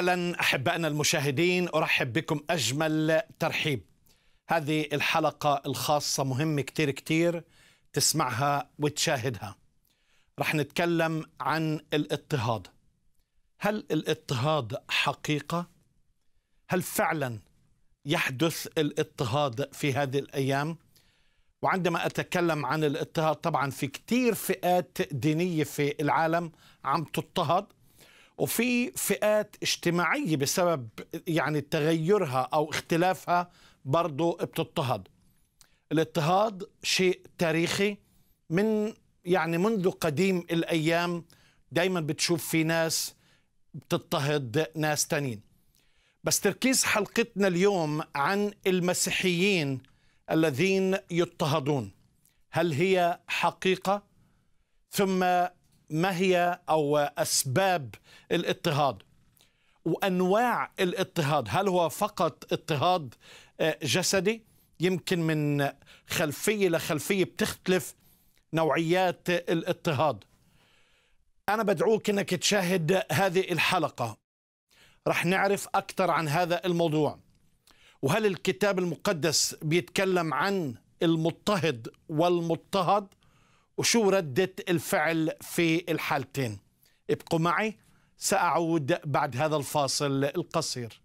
أهلا أحبائنا المشاهدين أرحب بكم أجمل ترحيب. هذه الحلقة الخاصة مهمة كتير كتير تسمعها وتشاهدها. رح نتكلم عن الاضطهاد. هل الاضطهاد حقيقة؟ هل فعلا يحدث الاضطهاد في هذه الأيام؟ وعندما أتكلم عن الاضطهاد طبعا في كتير فئات دينية في العالم عم تضطهد. وفي فئات اجتماعية بسبب يعني تغيرها أو اختلافها برضه بتضطهد. الاضطهاد شيء تاريخي من يعني منذ قديم الأيام دائما بتشوف في ناس بتضطهد ناس تانيين. بس تركيز حلقتنا اليوم عن المسيحيين الذين يضطهدون. هل هي حقيقة؟ ثم ما هي أو أسباب الاضطهاد؟ وأنواع الاضطهاد هل هو فقط اضطهاد جسدي؟ يمكن من خلفية لخلفية بتختلف نوعيات الاضطهاد. أنا بدعوك إنك تشاهد هذه الحلقة. رح نعرف أكثر عن هذا الموضوع. وهل الكتاب المقدس بيتكلم عن المضطهد والمضطهد؟ وشو ردة الفعل في الحالتين؟ ابقوا معي سأعود بعد هذا الفاصل القصير.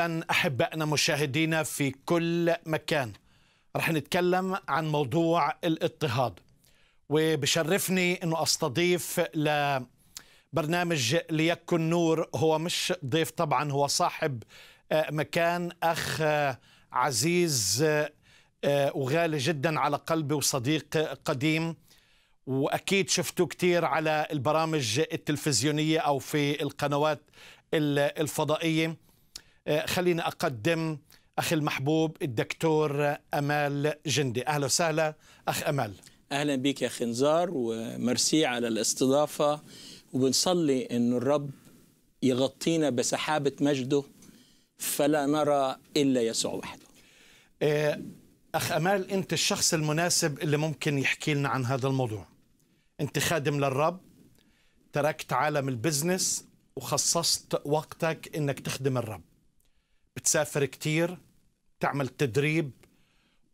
أهلا أحبائنا مشاهدينا في كل مكان. رح نتكلم عن موضوع الاضطهاد وبشرفني إنه أستضيف لبرنامج ليكن نور. هو مش ضيف طبعا هو صاحب مكان أخ عزيز وغالي جدا على قلبي وصديق قديم. وأكيد شفتوه كثير على البرامج التلفزيونية أو في القنوات الفضائية. خليني أقدم أخي المحبوب الدكتور أمال جندي. أهلا وسهلا أخ أمال. أهلا بك يا خنزار ومرسي على الاستضافة. وبنصلي أن الرب يغطينا بسحابة مجده فلا نرى إلا يسوع وحده. أخ أمال أنت الشخص المناسب اللي ممكن يحكي لنا عن هذا الموضوع. أنت خادم للرب تركت عالم البزنس وخصصت وقتك أنك تخدم الرب. بتسافر كتير تعمل تدريب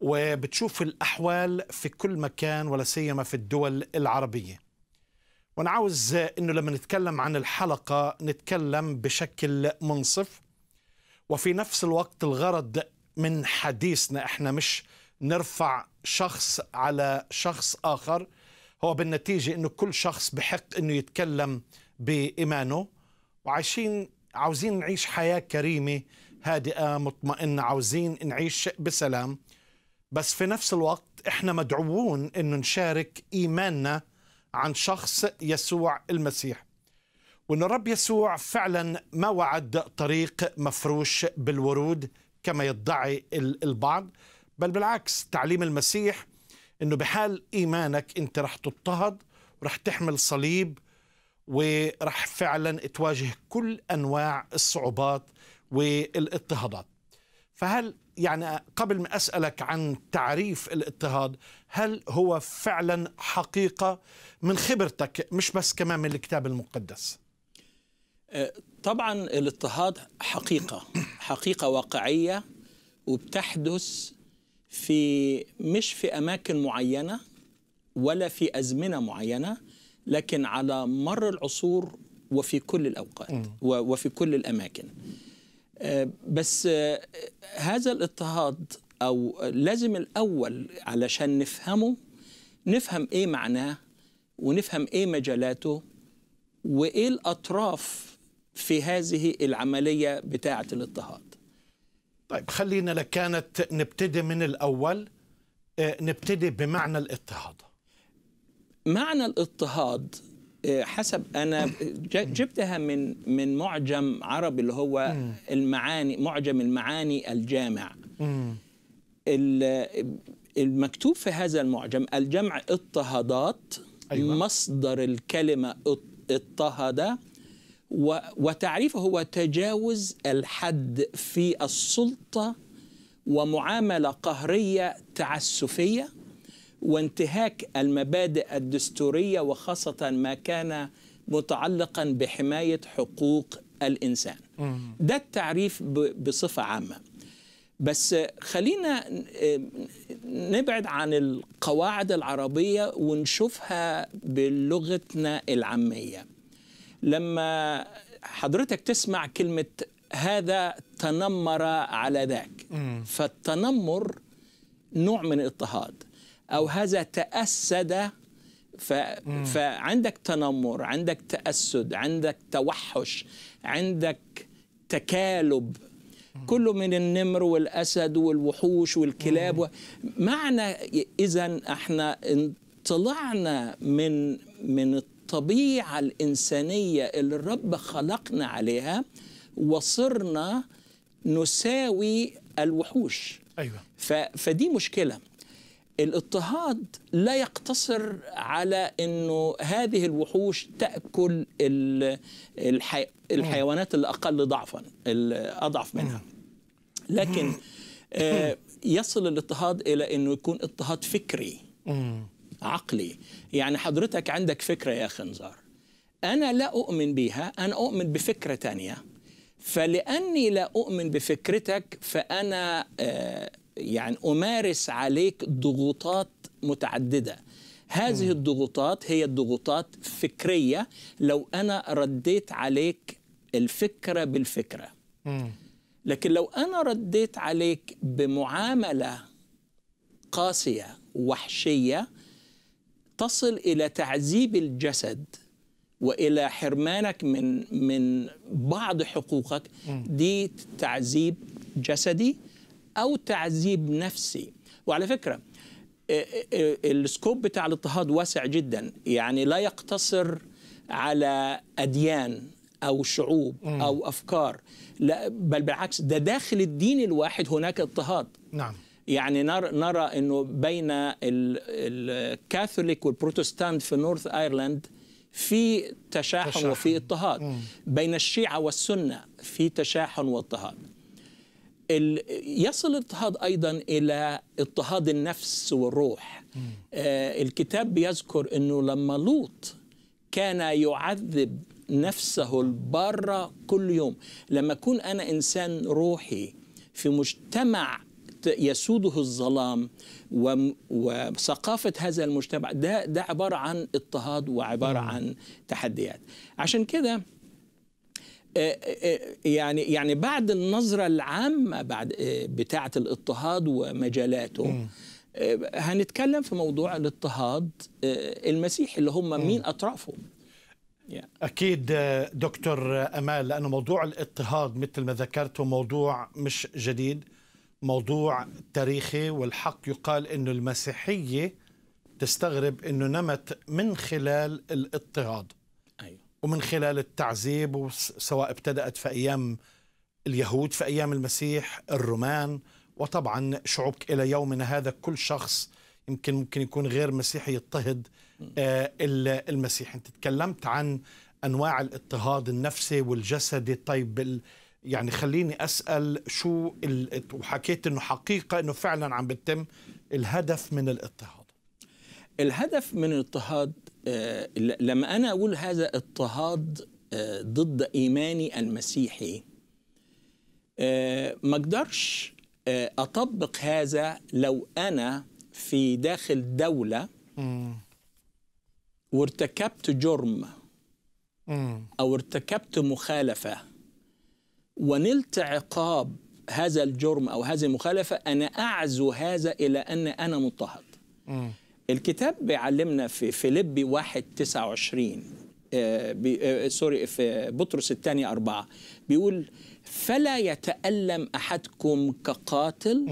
وبتشوف الأحوال في كل مكان ولا سيما في الدول العربية. وأنا عاوز أنه لما نتكلم عن الحلقة نتكلم بشكل منصف. وفي نفس الوقت الغرض من حديثنا إحنا مش نرفع شخص على شخص آخر هو بالنتيجة أنه كل شخص بحق أنه يتكلم بإيمانه. وعايشين عاوزين نعيش حياة كريمة هادئة مطمئنة عاوزين نعيش بسلام. بس في نفس الوقت إحنا مدعوون انه نشارك إيماننا عن شخص يسوع المسيح. وإن الرب يسوع فعلا ما وعد طريق مفروش بالورود كما يدعي البعض بل بالعكس تعليم المسيح إنه بحال إيمانك أنت رح تضطهد ورح تحمل صليب ورح فعلا تواجه كل أنواع الصعوبات والاضطهادات. فهل يعني قبل ما أسألك عن تعريف الاضطهاد هل هو فعلا حقيقة من خبرتك مش بس كمان من الكتاب المقدس؟ طبعا الاضطهاد حقيقة حقيقة واقعية وبتحدث في مش في أماكن معينة ولا في أزمنة معينة لكن على مر العصور وفي كل الأوقات وفي كل الأماكن. بس هذا الاضطهاد أو لازم الأول علشان نفهمه نفهم إيه معناه ونفهم إيه مجالاته وإيه الأطراف في هذه العملية بتاعة الاضطهاد. طيب خلينا لكانت نبتدي من الأول آه، نبتدي بمعنى الاضطهاد. معنى الاضطهاد آه، حسب أنا جبتها من من معجم عربي اللي هو المعاني معجم المعاني الجامع. ال- المكتوب في هذا المعجم الجمع اضطهادات أيوة. مصدر الكلمة اض- اضطهد وتعريفه هو تجاوز الحد في السلطة ومعاملة قهرية تعسفية. وانتهاك المبادئ الدستورية وخاصة ما كان متعلقا بحماية حقوق الإنسان. ده التعريف ب- بصفة عامة. بس خلينا نبعد عن القواعد العربية ونشوفها بلغتنا العامية. لما حضرتك تسمع كلمة هذا تنمر على ذاك فالتنمر نوع من الاضطهاد. أو هذا تأسد ف... فعندك تنمر عندك تأسد عندك توحش عندك تكالب. كله من النمر والأسد والوحوش والكلاب و... معنى إذا إحنا طلعنا من من الطبيعة الإنسانية اللي الرب خلقنا عليها وصرنا نساوي الوحوش. أيوة. ف... فدي مشكلة. الاضطهاد لا يقتصر على إنه هذه الوحوش تأكل ال- الحي... الحيوانات الأقل ضعفا الأضعف منها. لكن آه، يصل الاضطهاد إلى إنه يكون اضطهاد فكري عقلي. يعني حضرتك عندك فكرة يا خنزار. أنا لا أؤمن بها أنا أؤمن بفكرة تانية. فلأني لا أؤمن بفكرتك فأنا آه، يعني أمارس عليك ضغوطات متعددة. هذه الضغوطات هي الضغوطات فكرية. لو أنا رديت عليك الفكرة بالفكرة. لكن لو أنا رديت عليك بمعاملة قاسية وحشية تصل إلى تعذيب الجسد وإلى حرمانك من من بعض حقوقك. دي تعذيب جسدي. أو تعذيب نفسي. وعلى فكرة ال scope بتاع الاضطهاد واسع جدا. يعني لا يقتصر على أديان أو شعوب أو أفكار. لا بل بالعكس ده داخل الدين الواحد هناك اضطهاد. نعم. يعني نرى, نرى إنه بين ال- الكاثوليك والبروتستانت في North Ireland في تشاحن, تشاحن. وفي اضطهاد بين الشيعة والسنة في تشاحن واضطهاد. يصل الاضطهاد أيضا إلى اضطهاد النفس والروح. آه الكتاب بيذكر إنه لما لوط كان يعذب نفسه البارة كل يوم. لما أكون أنا إنسان روحي في مجتمع يسوده الظلام وثقافة هذا المجتمع ده ده عبارة عن اضطهاد وعبارة عن تحديات. عشان كده يعني يعني بعد النظرة العامة بعد آه، بتاعة الاضطهاد ومجالاته آه، هنتكلم في موضوع الاضطهاد آه، المسيح اللي هم مين أطرافه يعني أكيد آه، دكتور آه، أمال لأنه موضوع الاضطهاد مثل ما ذكرته موضوع مش جديد موضوع تاريخي والحق يقال أنه المسيحية تستغرب أنه نمت من خلال الاضطهاد. ومن خلال التعذيب سواء ابتدأت في أيام اليهود في أيام المسيح الرومان وطبعا شعوب إلى يومنا هذا كل شخص يمكن ممكن يكون غير مسيحي يضطهد آه، ال- المسيح. أنت تكلمت عن أنواع الاضطهاد النفسي والجسدي. طيب يعني خليني أسأل شو ال- وحكيت أنه حقيقة أنه فعلا عم بتم الهدف من الاضطهاد. الهدف من الاضطهاد لما أنا أقول هذا اضطهاد آه، ضد إيماني المسيحي آه، ما أقدرش آه، أطبق هذا لو أنا في داخل دولة وارتكبت جرم. أو ارتكبت مخالفة ونلت عقاب هذا الجرم أو هذه المخالفة أنا أعزو هذا إلى أن أنا مضطهد. الكتاب بيعلمنا في فيليبي 1 29 آه، بي- آه، sorry في بطرس الثانية أربعة بيقول فلا يتألم أحدكم كقاتل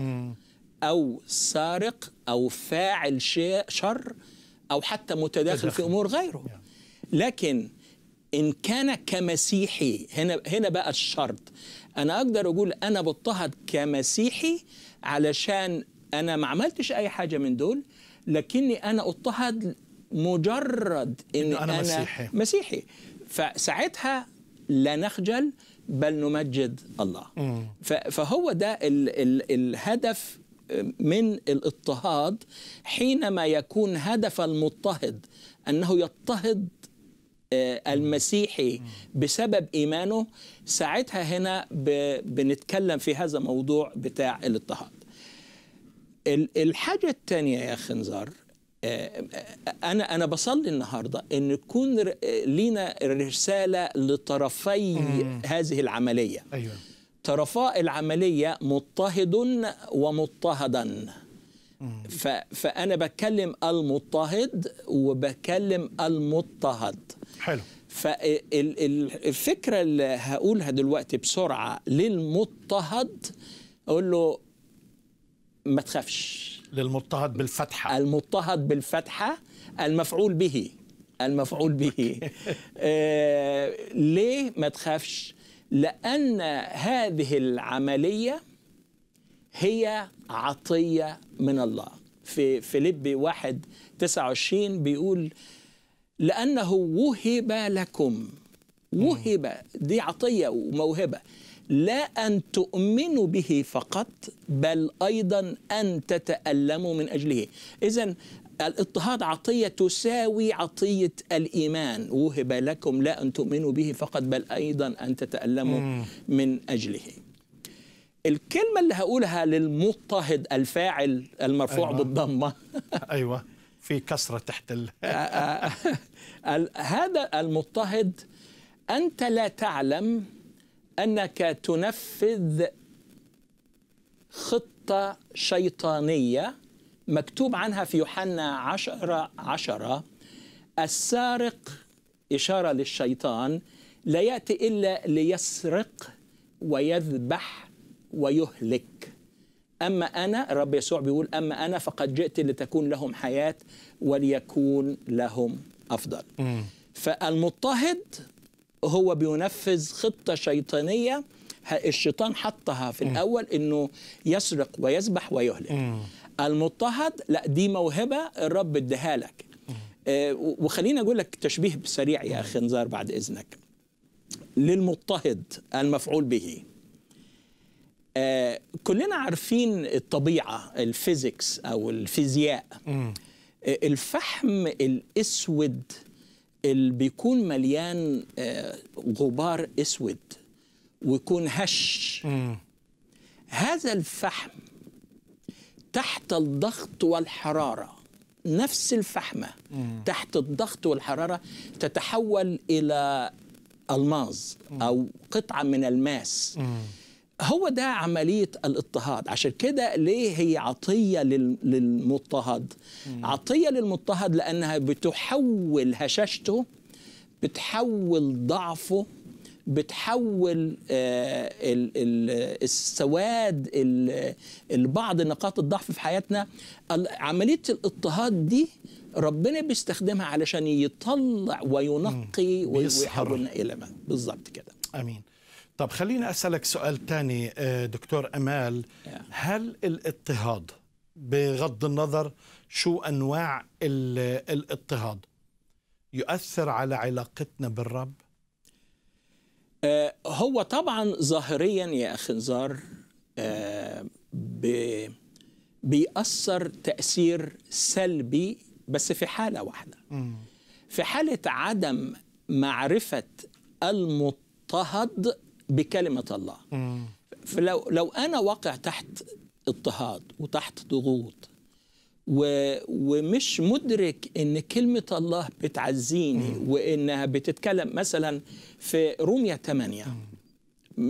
أو سارق أو فاعل شيء شر أو حتى متداخل في. أمور غيره. لكن إن كان كمسيحي هنا هنا بقى الشرط. أنا أقدر أقول أنا بضطهد كمسيحي علشان أنا ما عملتش أي حاجة من دول لكني أنا أضطهد مجرد إن إنه أنا مسيحي. مسيحي. فساعتها لا نخجل بل نمجد الله. ف- فهو ده ال ال الهدف من الإضطهاد حينما يكون هدف المضطهد أنه يضطهد آه، المسيحي بسبب إيمانه. ساعتها هنا بنتكلم في هذا الموضوع بتاع الإضطهاد. ال- الحاجة الثانية يا خنزار آه، أنا أنا بصلي النهاردة إن يكون لينا رسالة لطرفي هذه العملية. أيوه. طرفاء العملية مضطهد ومضطهدا. ف فأنا بتكلم المضطهد وبكلم المضطهد. حلو. فالفكرة اللي هقولها دلوقتي بسرعة للمضطهد أقول له ما تخافش. للمضطهد بالفتحة. المضطهد بالفتحة المفعول به. المفعول به. آه ليه ما تخافش؟ لأن هذه العملية هي عطية من الله. في فيليب واحد 29 بيقول لأنه وهب لكم. وهب. دي عطية وموهبة. لا أن تؤمنوا به فقط بل أيضا أن تتألموا من أجله. إذا الاضطهاد عطية تساوي عطية الإيمان. وهب لكم لا أن تؤمنوا به فقط بل أيضا أن تتألموا من أجله. الكلمة اللي هقولها للمضطهد الفاعل المرفوع أيوة. بالضمة. أيوه. في كسرة تحت ال... ال- هذا المضطهد أنت لا تعلم أنك تنفذ خطة شيطانية مكتوب عنها في يوحنا عشرة عشرة. السارق إشارة للشيطان لا يأتي إلا ليسرق ويذبح ويهلك. أما أنا الرب يسوع بيقول أما أنا فقد جئت لتكون لهم حياة وليكون لهم أفضل. فالمضطهد هو بينفذ خطة شيطانية الشيطان حطها في الأول إنه يسرق ويذبح ويهلك. المضطهد لا دي موهبة الرب اداها لك. آه، وخليني أقول لك تشبيه سريع يا أخي نزار بعد إذنك. للمضطهد المفعول به. آه، كلنا عارفين الطبيعة الفيزيكس أو الفيزياء. آه، الفحم الأسود اللي بيكون مليان آه، غبار أسود ويكون هش. هذا الفحم تحت الضغط والحرارة نفس الفحمة تحت الضغط والحرارة تتحول إلى ألماظ أو قطعة من الماس. هو ده عملية الاضطهاد. عشان كده ليه هي عطية لل- للمضطهد؟ عطية للمضطهد لأنها بتحول هشاشته بتحول ضعفه بتحول آه، ال- ال- السواد ال- ال- بعض نقاط الضعف في حياتنا. عملية الاضطهاد دي ربنا بيستخدمها علشان يطلع وينقي. ويحولنا إلى ما. بالظبط كده. آمين. طب خليني أسألك سؤال تاني آه، دكتور أمال. يا. هل الاضطهاد بغض النظر شو أنواع ال- الاضطهاد يؤثر على علاقتنا بالرب؟ آه، هو طبعا ظاهريا يا أخي نزار آه، بيأثر تأثير سلبي بس في حالة واحدة. في حالة عدم معرفة المضطهد بكلمة الله. فلو لو أنا واقع تحت اضطهاد وتحت ضغوط و... ومش مدرك إن كلمة الله بتعزيني وإنها بتتكلم مثلا في روميا 8 م-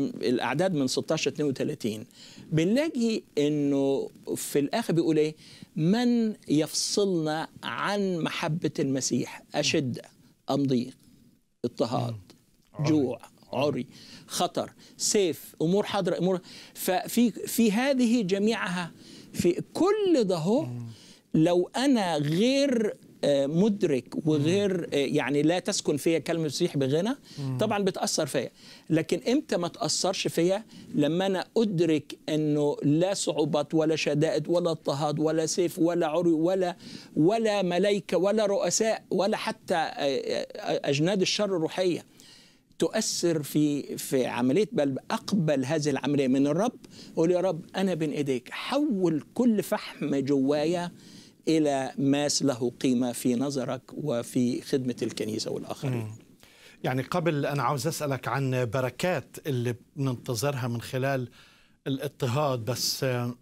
الأعداد من 16 32 بنلاقي إنه في الآخر بيقول إيه؟ من يفصلنا عن محبة المسيح أشدة أم ضيق؟ اضطهاد جوع عري خطر سيف أمور حاضرة أمور. ففي في هذه جميعها في كل ده هو لو أنا غير آه، مدرك وغير آه، يعني لا تسكن فيا كلمة المسيح بغنى طبعا بتأثر فيا. لكن إمتى ما تأثرش فيا؟ لما أنا أدرك إنه لا صعوبات ولا شدائد ولا اضطهاد ولا سيف ولا عري ولا ولا ملائكة ولا رؤساء ولا حتى آه، أجناد الشر الروحية. تؤثر في في عملية بل أقبل هذه العملية من الرب. أقول يا رب أنا بين إيديك. حول كل فحم جوايا إلى ماس له قيمة في نظرك وفي خدمة الكنيسة والآخرين. يعني قبل أنا عاوز أسألك عن بركات اللي بننتظرها من خلال الاضطهاد بس آه،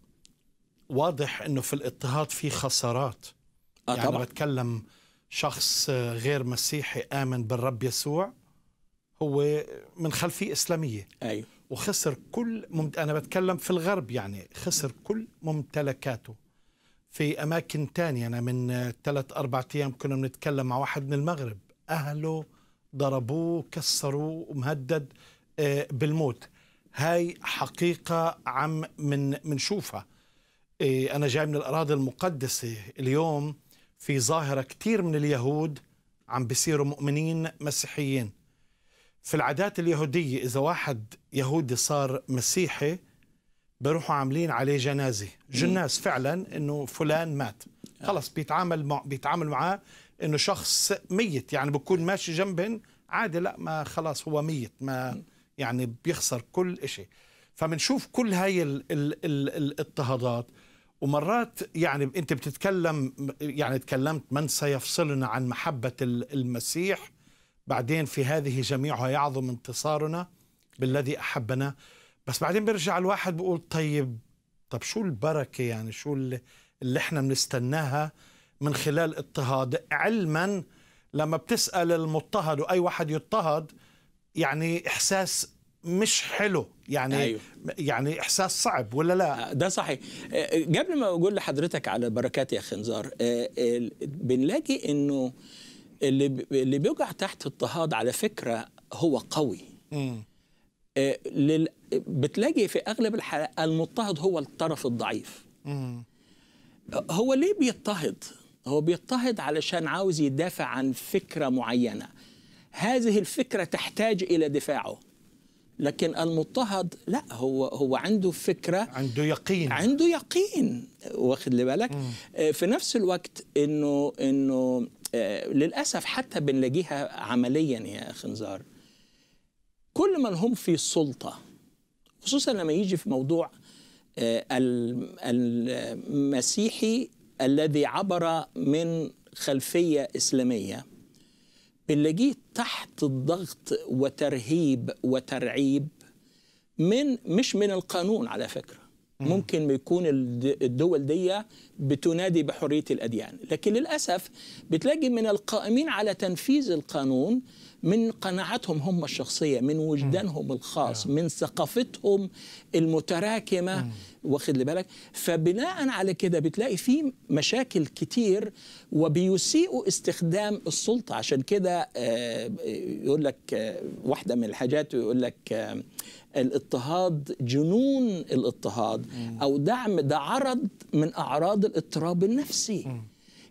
واضح أنه في الاضطهاد في خسارات. آه يعني طبعا. بتكلم شخص آه، غير مسيحي آمن بالرب يسوع. هو من خلفية إسلامية. أيوه وخسر كل ممت... أنا بتكلم في الغرب يعني خسر كل ممتلكاته. في أماكن تانية أنا من آه، ثلاث أربع أيام كنا بنتكلم مع واحد من المغرب. أهله ضربوه كسروه ومهدد آه، بالموت. هاي حقيقة عم من منشوفها. إيه، أنا جاي من الأراضي المقدسة اليوم. في ظاهرة كتير من اليهود عم بيصيروا مؤمنين مسيحيين. في العادات اليهودية إذا واحد يهودي صار مسيحي بيروحوا عاملين عليه جنازة. جناز فعلا إنه فلان مات. خلص بيتعامل مع بيتعامل معاه إنه شخص ميت. يعني بكون ماشي جنبهن عادي لا ما خلاص هو ميت ما يعني بيخسر كل إشي. فبنشوف كل هاي ال ال ال الاضطهادات. ومرات يعني أنت بتتكلم يعني تكلمت من سيفصلنا عن محبة ال- المسيح. بعدين في هذه جميعها يعظم انتصارنا بالذي أحبنا. بس بعدين بيرجع الواحد بيقول طيب طب شو البركة يعني؟ شو اللي, اللي إحنا بنستناها من خلال اضطهاد؟ علما لما بتسأل المضطهد واي واحد يضطهد يعني إحساس مش حلو. يعني أيوه. يعني إحساس صعب ولا لا؟ ده صحيح. آه، قبل ما أقول لحضرتك على بركات يا خنزار آه، بنلاقي إنه اللي اللي بيقع تحت اضطهاد على فكرة هو قوي. آه، لل- بتلاقي في أغلب الحالات المضطهد هو الطرف الضعيف. مم. هو ليه بيضطهد؟ هو بيضطهد علشان عاوز يدافع عن فكرة معينة. هذه الفكرة تحتاج إلى دفاعه. لكن المضطهد لا هو هو عنده فكرة عنده يقين. عنده يقين. واخد بالك؟ آه، في نفس الوقت إنه إنه للأسف حتى بنلاقيها عمليا يا خنزار كل من هم في السلطة خصوصا لما يجي في موضوع آه، ال- المسيحي الذي عبر من خلفية إسلامية بنلاقيه تحت الضغط وترهيب وترعيب من مش من القانون على فكرة. ممكن يكون الد- الدول دي بتنادي بحرية الأديان. لكن للأسف بتلاقي من القائمين على تنفيذ القانون من قناعاتهم هم الشخصية من وجدانهم الخاص من ثقافتهم المتراكمة. واخد لي بالك؟ فبناء على كده بتلاقي في مشاكل كتير وبيسيئوا استخدام السلطة. عشان كده آه، يقول لك آه، واحدة من الحاجات يقول لك آه، الاضطهاد جنون الاضطهاد أو دعم ده عرض من أعراض الاضطراب النفسي.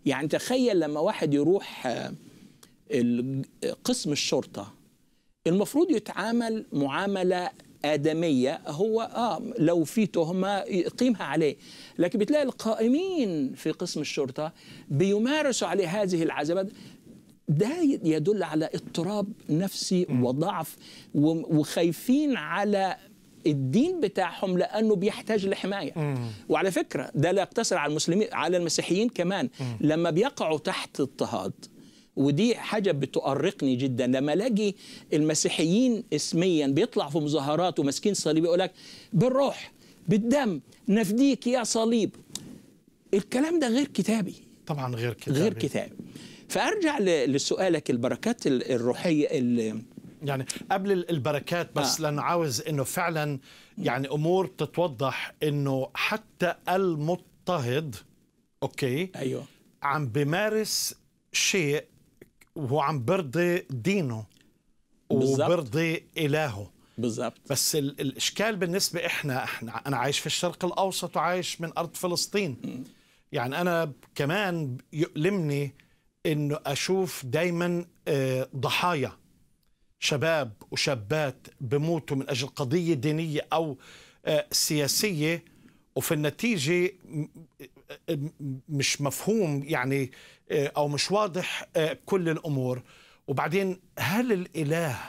يعني تخيل لما واحد يروح آه، قسم الشرطة المفروض يتعامل معاملة آدمية هو آه لو في تهمة يقيمها عليه. لكن بتلاقي القائمين في قسم الشرطة بيمارسوا عليه هذه العذابات ده يدل على اضطراب نفسي وضعف وخايفين على الدين بتاعهم لأنه بيحتاج لحماية. وعلى فكرة ده لا يقتصر على المسلمين على المسيحيين كمان. لما بيقعوا تحت اضطهاد ودي حاجة بتؤرقني جدا. لما الاقي المسيحيين اسميا بيطلع في مظاهرات وماسكين صليب يقول لك بالروح بالدم نفديك يا صليب. الكلام ده غير كتابي. طبعا غير كتابي. غير كتابي. فأرجع لسؤالك البركات ال- الروحية اللي يعني قبل ال- البركات بس آه. لأنه عاوز إنه فعلا يعني أمور تتوضح إنه حتى المضطهد أوكي أيوه. عم بمارس شيء وهو عم برضي دينه. وبرضي إلهه. بالظبط بس ال- الإشكال بالنسبة إحنا إحنا أنا عايش في الشرق الأوسط وعايش من أرض فلسطين. يعني أنا كمان يؤلمني إنه أشوف دايما آه، ضحايا شباب وشابات بموتوا من أجل قضية دينية أو آه، سياسية وفي النتيجة م- مش مفهوم يعني آه، أو مش واضح آه، كل الأمور. وبعدين هل الإله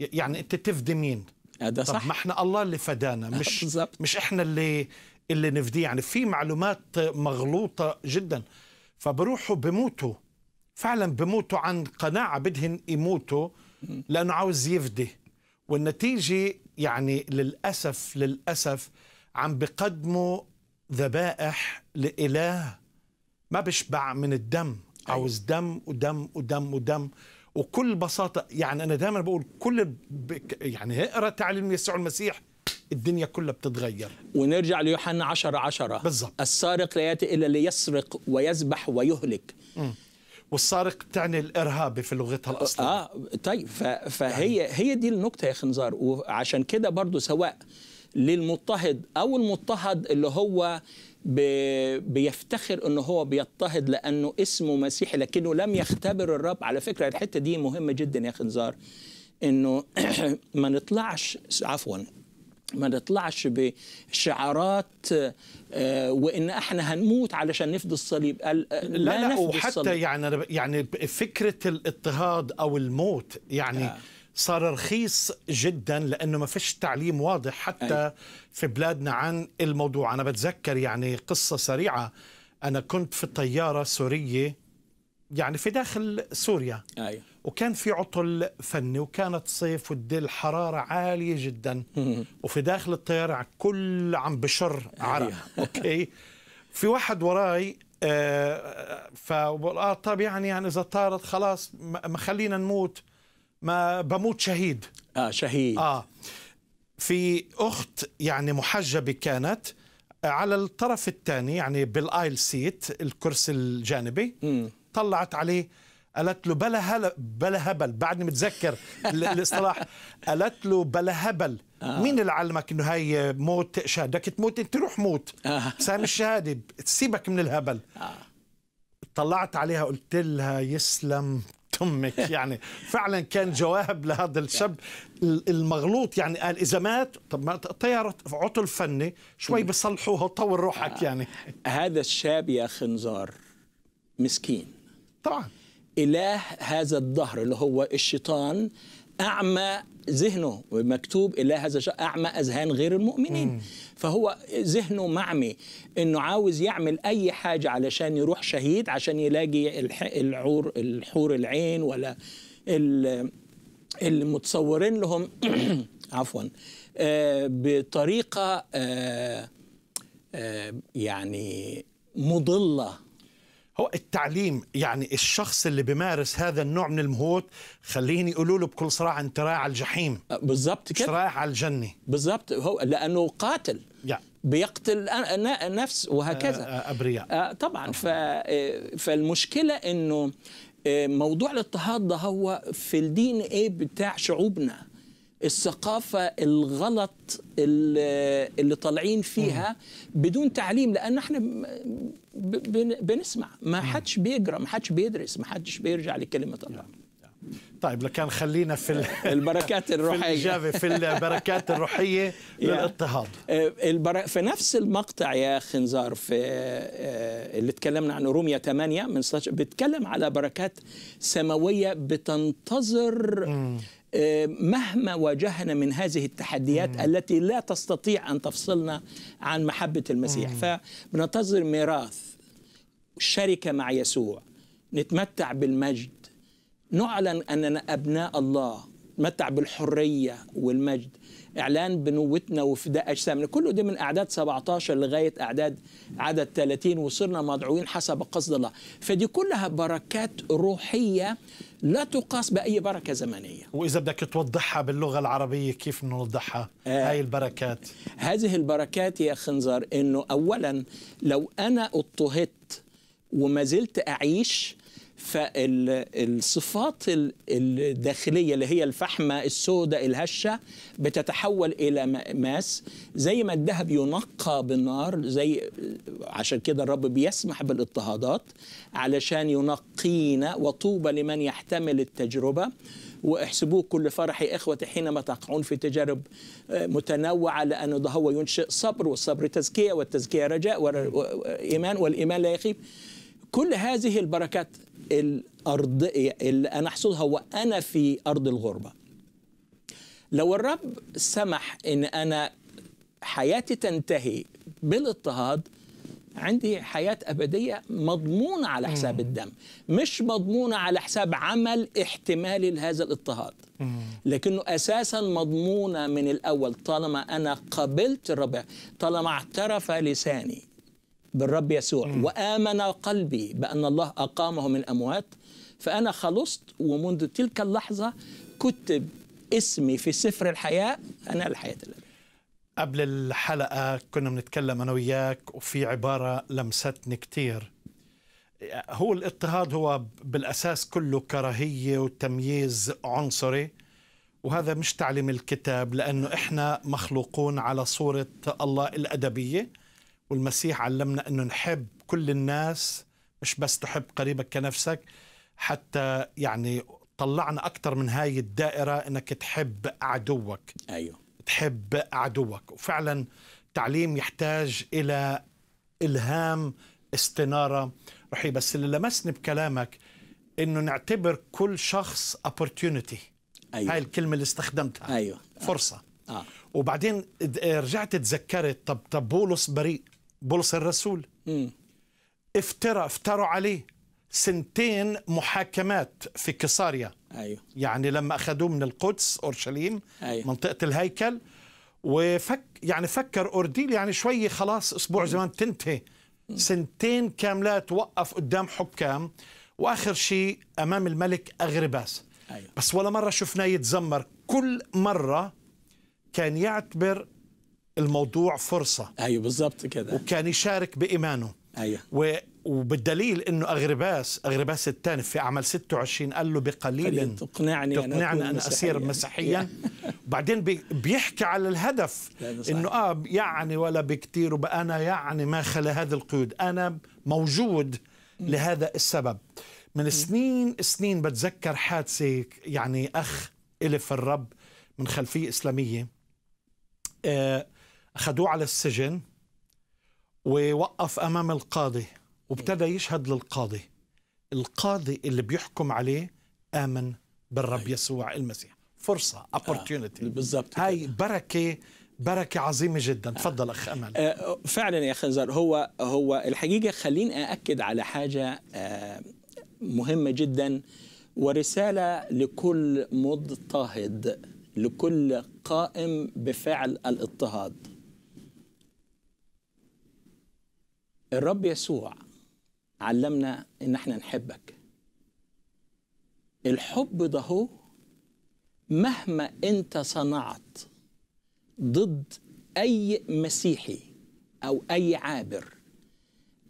يعني أنت تفدي مين؟ هذا طب صح. ما إحنا الله اللي فدانا مش. مش إحنا اللي اللي نفديه. يعني في معلومات مغلوطة جدا. فبروحوا بموتوا. فعلا بموتوا عن قناعة بدهن يموتوا لأنه عاوز يفدي. والنتيجة يعني للأسف للأسف عم بقدموا ذبائح لإله ما بيشبع من الدم. عاوز دم ودم ودم ودم. وكل بساطة يعني أنا دائما بقول كل يعني اقرأ تعليم يسوع المسيح الدنيا كلها بتتغير. ونرجع ليوحنا 10 10 بالظبط. السارق لا يأتي إلا ليسرق ويذبح ويهلك. والسارق تعني الإرهابي في لغتها الأصلية. آه طيب فهي هي دي النقطة يا خنزار. وعشان كده برضو سواء للمضطهد أو المضطهد اللي هو بيفتخر إنه هو بيضطهد لأنه اسمه مسيحي لكنه لم يختبر الرب. على فكرة الحتة دي مهمة جدا يا خنزار إنه ما نطلعش عفوا ما نطلعش بشعارات آه، وإن إحنا هنموت علشان نفدي الصليب لا لا نفدي وحتى الصليب. يعني يعني فكرة الاضطهاد أو الموت يعني آه. صار رخيص جدا لأنه ما فيش تعليم واضح حتى أي. في بلادنا عن الموضوع أنا بتذكر يعني قصة سريعة أنا كنت في طيارة سورية يعني في داخل سوريا. أيوه وكان في عطل فني وكانت صيف ودي الحرارة عالية جدا. وفي داخل الطيارة كل عم بشر عرق. أيوة. أوكي. في واحد وراي آه ف آه طب يعني يعني إذا طارت خلاص ما خلينا نموت. ما بموت شهيد. آه شهيد. آه. في أخت يعني محجبة كانت على الطرف الثاني يعني بال aisle seat الكرسي الجانبي. مم. طلعت عليه قالت له بلا هلا بلا هبل بعدني متذكر ال- الاصطلاح قالت له بلا هبل. آه. مين اللي علمك إنه هاي موت شهادة؟ بدك تموت أنت روح موت. آه. بس هاي مش شهاده سيبك من الهبل. آه. طلعت عليها قلت لها يسلم تمك. يعني فعلا كان جواب لهذا الشاب. المغلوط يعني قال إذا مات طب ما طيارة عطل فني شوي بصلحوها وطور روحك يعني. هذا الشاب يا خنزار مسكين. طبعا إله هذا الدهر اللي هو الشيطان أعمى ذهنه مكتوب إله هذا الشيطان أعمى أذهان غير المؤمنين. فهو ذهنه معمي إنه عاوز يعمل أي حاجة علشان يروح شهيد عشان يلاقي العور الحور العين ولا ال- المتصورين لهم. عفوا. آه، بطريقة آه، آه، يعني مضلة. هو التعليم يعني الشخص اللي بيمارس هذا النوع من الموت خليني يقولوا له بكل صراحة أنت رايح على الجحيم. بالظبط مش كده. رايح على الجنة. بالظبط هو لأنه قاتل. يا. بيقتل نفس وهكذا. آه، أبرياء. آه طبعا. ف فالمشكلة إنه موضوع الاضطهاد ده هو في الدي إن إيه بتاع شعوبنا. الثقافة الغلط اللي اللي طالعين فيها بدون تعليم لأن إحنا بنسمع. ما حدش بيقرأ ما حدش بيدرس ما حدش بيرجع لكلمة الله. طيب لكن خلينا في ال- البركات في الروحية. الاجابه في البركات الروحية للاضطهاد. آه، البر... في نفس المقطع يا خنزار في آه، اللي اتكلمنا عنه روميا 8 من 16 بيتكلم على بركات سماوية بتنتظر مهما واجهنا من هذه التحديات التي لا تستطيع أن تفصلنا عن محبة المسيح. فبننتظر ميراث شركة مع يسوع. نتمتع بالمجد. نعلن أننا أبناء الله. نتمتع بالحرية والمجد. إعلان بنوتنا وفداء أجسامنا. كله ده من أعداد 17 لغاية أعداد عدد 30 وصرنا مدعوين حسب قصد الله. فدي كلها بركات روحية لا تقاس بأي بركة زمنية. وإذا بدك توضحها باللغة العربية كيف نوضحها؟ آه. هاي البركات. هذه البركات يا خنزر إنه اولا لو أنا اضطهدت وما زلت أعيش فالصفات الداخلية اللي هي الفحمة السوداء الهشة بتتحول إلى ماس. زي ما الذهب ينقى بالنار زي عشان كده الرب بيسمح بالاضطهادات علشان ينقينا وطوبى لمن يحتمل التجربة. واحسبوه كل فرح يا إخوتي حينما تقعون في تجارب آه، متنوعة لأنه ده هو ينشئ صبر والصبر تزكية والتزكية رجاء وإيمان والإيمان لا يخيب. كل هذه البركات الأرضية اللي أنا أحصدها وأنا في أرض الغربة. لو الرب سمح إن أنا حياتي تنتهي بالاضطهاد عندي حياة أبدية مضمونة على حساب الدم مش مضمونة على حساب عمل احتمالي لهذا الاضطهاد. لكنه أساسا مضمونة من الأول طالما أنا قبلت الرب طالما اعترف لساني بالرب يسوع. وآمن قلبي بأن الله أقامه من الأموات فأنا خلصت ومنذ تلك اللحظة كتب اسمي في سفر الحياة. أنا الحياة الأبدية. قبل الحلقة كنا بنتكلم أنا وياك وفي عبارة لمستني كتير. هو الاضطهاد هو بالأساس كله كراهية وتمييز عنصري. وهذا مش تعليم الكتاب لأنه إحنا مخلوقون على صورة الله الأدبية. والمسيح علمنا أنه نحب كل الناس مش بس تحب قريبك كنفسك. حتى يعني طلعنا أكثر من هاي الدائرة أنك تحب عدوك. أيوه. تحب عدوك. وفعلا تعليم يحتاج إلى إلهام استنارة. رحي بس اللي لمسني بكلامك إنه نعتبر كل شخص opportunity. أيوه. هاي الكلمة اللي استخدمتها. أيوه. فرصة. آه. وبعدين رجعت تذكرت طب طب بولس بريء. بولس الرسول. مم. افترى افتروا عليه سنتين محاكمات في قيصاريا أيوه. يعني لما أخذوه من القدس أورشليم أيوة. منطقة الهيكل وفك يعني فكر ارديل يعني شوي خلاص أسبوع زمان تنتهي. سنتين كاملات وقف قدام حكام وآخر شيء أمام الملك اغرباس أيوه. بس ولا مرة شفناه يتذمر. كل مرة كان يعتبر الموضوع فرصة. أيوه بالضبط كده. وكان يشارك بإيمانه. أيوه. و وبالدليل إنه اغرباس اغرباس الثاني في أعمال 26 قال له بقليل تقنعني تقنعني أن اصير مسيحيا. بعدين بي- بيحكي على الهدف. إنه آه يعني ولا بكتير وبقى أنا يعني ما خلا هذه القيود. أنا موجود لهذا السبب. من سنين سنين بتذكر حادثة يعني أخ إلي في الرب من خلفية إسلامية. آه، أخذوه على السجن ووقف أمام القاضي وابتدى يشهد للقاضي. القاضي اللي بيحكم عليه آمن بالرب يسوع المسيح. فرصة opportunity. بالضبط كده. هاي بركة بركة عظيمة جدا. تفضل أخ أمل. آه، فعلا يا خنزر هو هو الحقيقة خليني أأكد على حاجة آه، مهمة جدا. ورسالة لكل مضطهد لكل قائم بفعل الاضطهاد. الرب يسوع علمنا إن إحنا نحبك. الحب ده هو مهما أنت صنعت ضد أي مسيحي أو أي عابر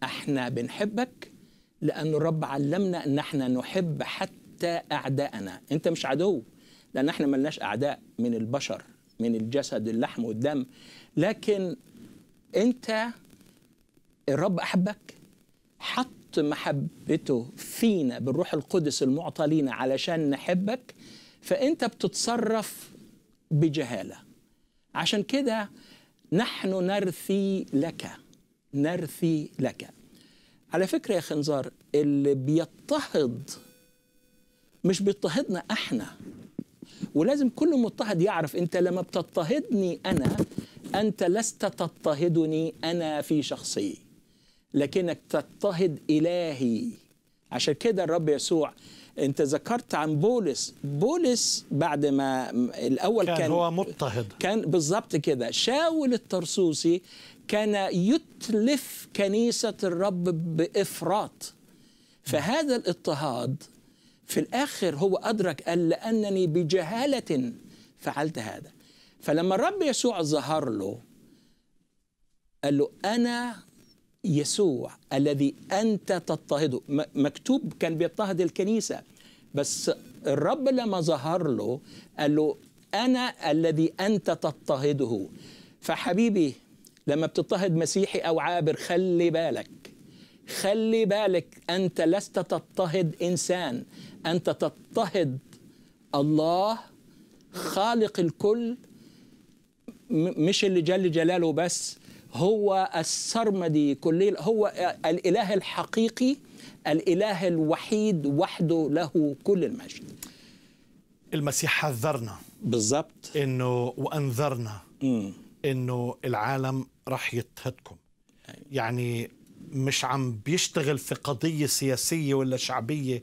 إحنا بنحبك لأن الرب علمنا إن إحنا نحب حتى اعدائنا أنت مش عدو لأن إحنا ملناش أعداء من البشر من الجسد اللحم والدم. لكن أنت الرب أحبك. حط محبته فينا بالروح القدس المعطى لينا علشان نحبك. فأنت بتتصرف بجهالة. عشان كده نحن نرثي لك نرثي لك. على فكرة يا خنزار اللي بيضطهد مش بيضطهدنا إحنا. ولازم كل مضطهد يعرف أنت لما بتضطهدني أنا أنت لست تضطهدني أنا في شخصي لكنك تضطهد إلهي. عشان كده الرب يسوع انت ذكرت عن بولس بولس بعد ما الأول كان, كان, هو مضطهد. كان بالظبط كده. شاول الترسوسي كان يتلف كنيسة الرب بإفراط. فهذا الاضطهاد في الآخر هو أدرك قال لأنني بجهالة فعلت هذا. فلما الرب يسوع ظهر له قال له أنا يسوع الذي أنت تضطهده. مكتوب كان بيضطهد الكنيسة بس الرب لما ظهر له قال له أنا الذي أنت تضطهده. فحبيبي لما بتضطهد مسيحي أو عابر خلي بالك خلي بالك أنت لست تضطهد إنسان أنت تضطهد الله خالق الكل مش اللي جل جلاله بس هو السرمدي كل هو الإله الحقيقي الإله الوحيد وحده له كل المجد المسيح حذرنا. بالضبط. إنه وأنذرنا مم. إنه العالم راح يضطهدكم أيوة. يعني مش عم بيشتغل في قضية سياسية ولا شعبية.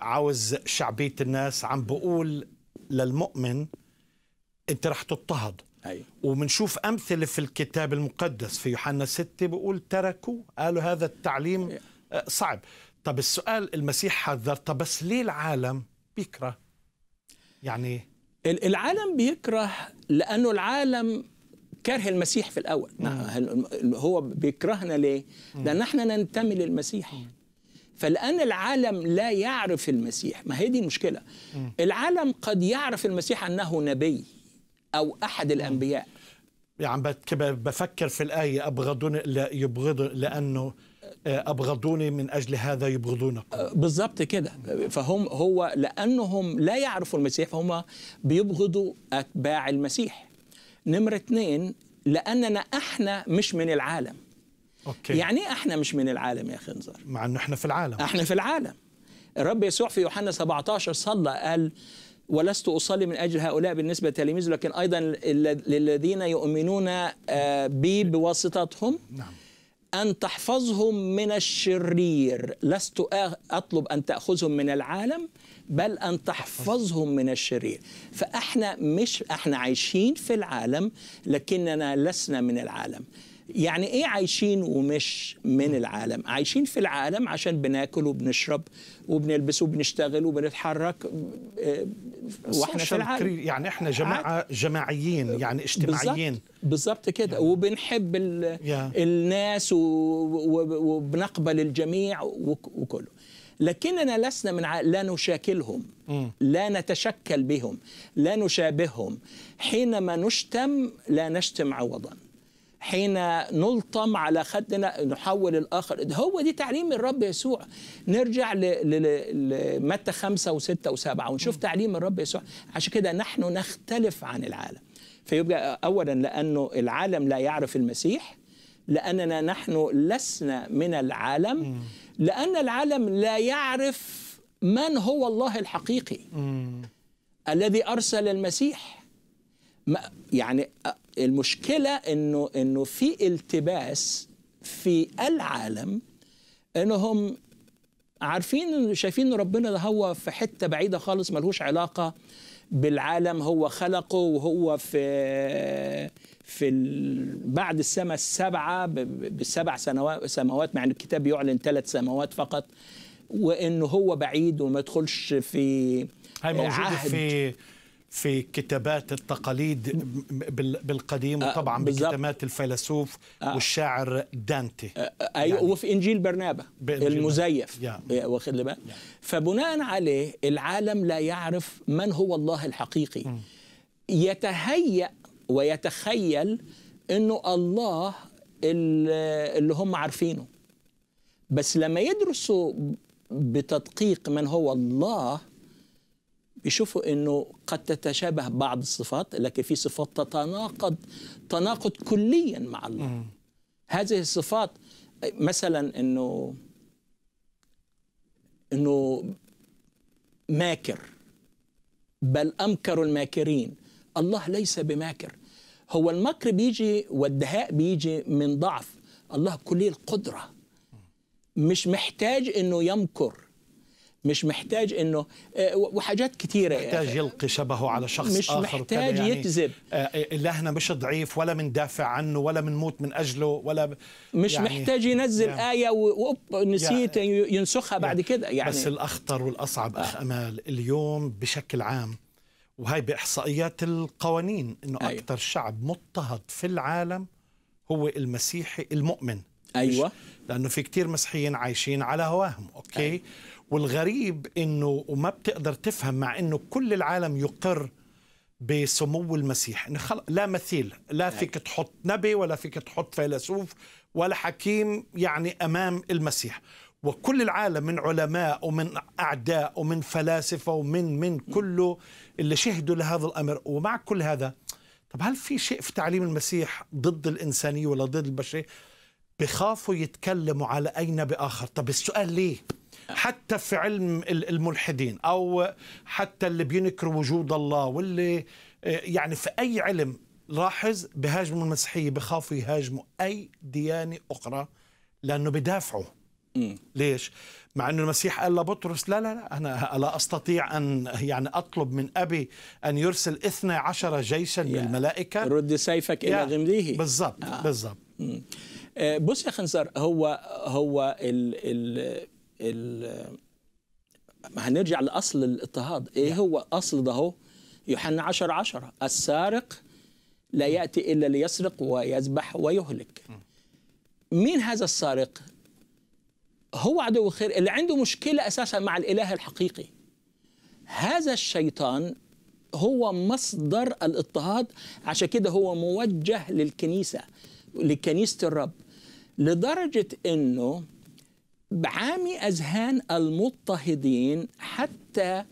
عاوز شعبية الناس. عم بقول للمؤمن أنت رح تضطهد. أيوه وبنشوف أمثلة في الكتاب المقدس في يوحنا 6 بقول تركوا قالوا هذا التعليم آه، صعب. طب السؤال المسيح حذر طب بس ليه العالم بيكره؟ يعني ال- العالم بيكره لأنه العالم كره المسيح في الأول. هل- هو بيكرهنا ليه؟ لأن إحنا ننتمي للمسيح. فلأن العالم لا يعرف المسيح ما هي دي المشكلة. العالم قد يعرف المسيح أنه نبي. أو أحد الأنبياء. يعني بفكر في الآية أبغضوني لا يبغضوا لأنه آه، أبغضوني من أجل هذا يبغضونكم. بالظبط كده. فهم هو لأنهم لا يعرفوا المسيح فهم بيبغضوا أتباع المسيح. نمرة اتنين لأننا إحنا مش من العالم. أوكي. يعني إيه إحنا مش من العالم يا خنزر مع أنه إحنا في العالم. إحنا في العالم. الرب يسوع في يوحنا 17 صلى قال ولست أصلي من أجل هؤلاء بالنسبة لتلاميذه لكن أيضا لل- للذين يؤمنون آه، بي بواسطتهم نعم. أن تحفظهم من الشرير. لست أطلب أن تأخذهم من العالم بل أن تحفظهم من الشرير. فإحنا مش إحنا عايشين في العالم لكننا لسنا من العالم. يعني إيه عايشين ومش من العالم؟ عايشين في العالم عشان بناكل وبنشرب وبنلبس وبنشتغل وبنتحرك آه، وإحنا في العالم. يعني إحنا جماعة جماعيين يعني اجتماعيين. بالظبط كده. وبنحب ال يا. الناس وبنقبل الجميع وك- وكله. لكننا لسنا من ع... لا نشاكلهم لا نتشكل بهم لا نشابههم. حينما نشتم لا نشتم عوضا حين نلطم على خدنا نحول الآخر. هو دي تعليم الرب يسوع. نرجع لمتى خمسة وستة وسبعة ونشوف تعليم الرب يسوع. عشان كده نحن نختلف عن العالم. فيبقى أولا لأنه العالم لا يعرف المسيح لأننا نحن لسنا من العالم. لأن العالم لا يعرف من هو الله الحقيقي. الذي أرسل المسيح. يعني المشكلة إنه إنه في التباس في العالم إنهم عارفين شايفين ربنا ده هو في حتة بعيدة خالص ملهوش علاقة بالعالم. هو خلقه وهو في في بعد السماء السبعة ب- ب- بالسبع سنوات سماوات مع إن الكتاب بيعلن ثلاث سماوات فقط وإنه هو بعيد وما يدخلش في هاي موجودة عهد. في في كتابات التقاليد بال- بالقديم وطبعا بالظبط. بكتابات الفيلسوف والشاعر دانتي. أيوه يعني- وفي إنجيل برنابا المزيف. واخد بالك؟ فبناء عليه العالم لا يعرف من هو الله الحقيقي. يتهيأ ويتخيل إنه الله ال- اللي هم عارفينه. بس لما يدرسوا بتدقيق من هو الله بيشوفوا إنه قد تتشابه بعض الصفات لكن في صفات تتناقض تناقض كليا مع الله. هذه الصفات مثلا إنه إنه ماكر. بل أمكر الماكرين. الله ليس بماكر. هو المكر بيجي والدهاء بيجي من ضعف. الله كلي القدرة. مش محتاج إنه يمكر. مش محتاج إنه آه، وحاجات كتيرة يا محتاج أخي. يلقي شبهه على شخص مش آخر محتاج وكذا يكذب. آه، إلهنا مش ضعيف ولا مندافع عنه ولا منموت من أجله ولا مش يعني محتاج ينزل يا- آية و- وأوب نسيت يا- ينسخها بعد كده يعني بس الأخطر والأصعب أخ أمال اليوم بشكل عام وهي بإحصائيات القوانين إنه أيوة. أكثر شعب مضطهد في العالم هو المسيحي المؤمن أيوة. مش, لأنه في كتير مسيحيين عايشين على هواهم أوكي أي. والغريب إنه وما بتقدر تفهم مع إنه كل العالم يقر بسمو المسيح. إنه خل... لا مثيل لا فيك تحط نبي ولا فيك تحط فيلسوف ولا حكيم يعني أمام المسيح. وكل العالم من علماء ومن أعداء ومن فلاسفة ومن من كله اللي شهدوا لهذا الأمر. ومع كل هذا طب هل في شيء في تعليم المسيح ضد الإنسانية ولا ضد البشرية؟ بخافوا يتكلموا على اي نبي اخر طب السؤال ليه؟ حتى في علم الملحدين أو حتى اللي بينكروا وجود الله واللي يعني في أي علم لاحظ بهاجموا المسيحية بخافوا يهاجموا أي ديانة أخرى لأنه بدافعوا. ليش؟ مع إنه المسيح قال لبطرس لا لا لا أنا لا أستطيع أن يعني أطلب من أبي أن يرسل اثنى عشر جيشا من الملائكه رد سيفك إلى غمده بالضبط آه. بالضبط. بص يا خنزر هو هو ال ال هنرجع لأصل الاضطهاد. إيه هو أصل ده هو؟ يوحنا 10 10 السارق لا يأتي إلا ليسرق ويذبح ويهلك. مين هذا السارق؟ هو عدو الخير اللي عنده مشكلة أساسا مع الإله الحقيقي. هذا الشيطان هو مصدر الاضطهاد عشان كده هو موجه للكنيسة لكنيسة الرب لدرجة إنه بعامي أذهان المضطهدين حتى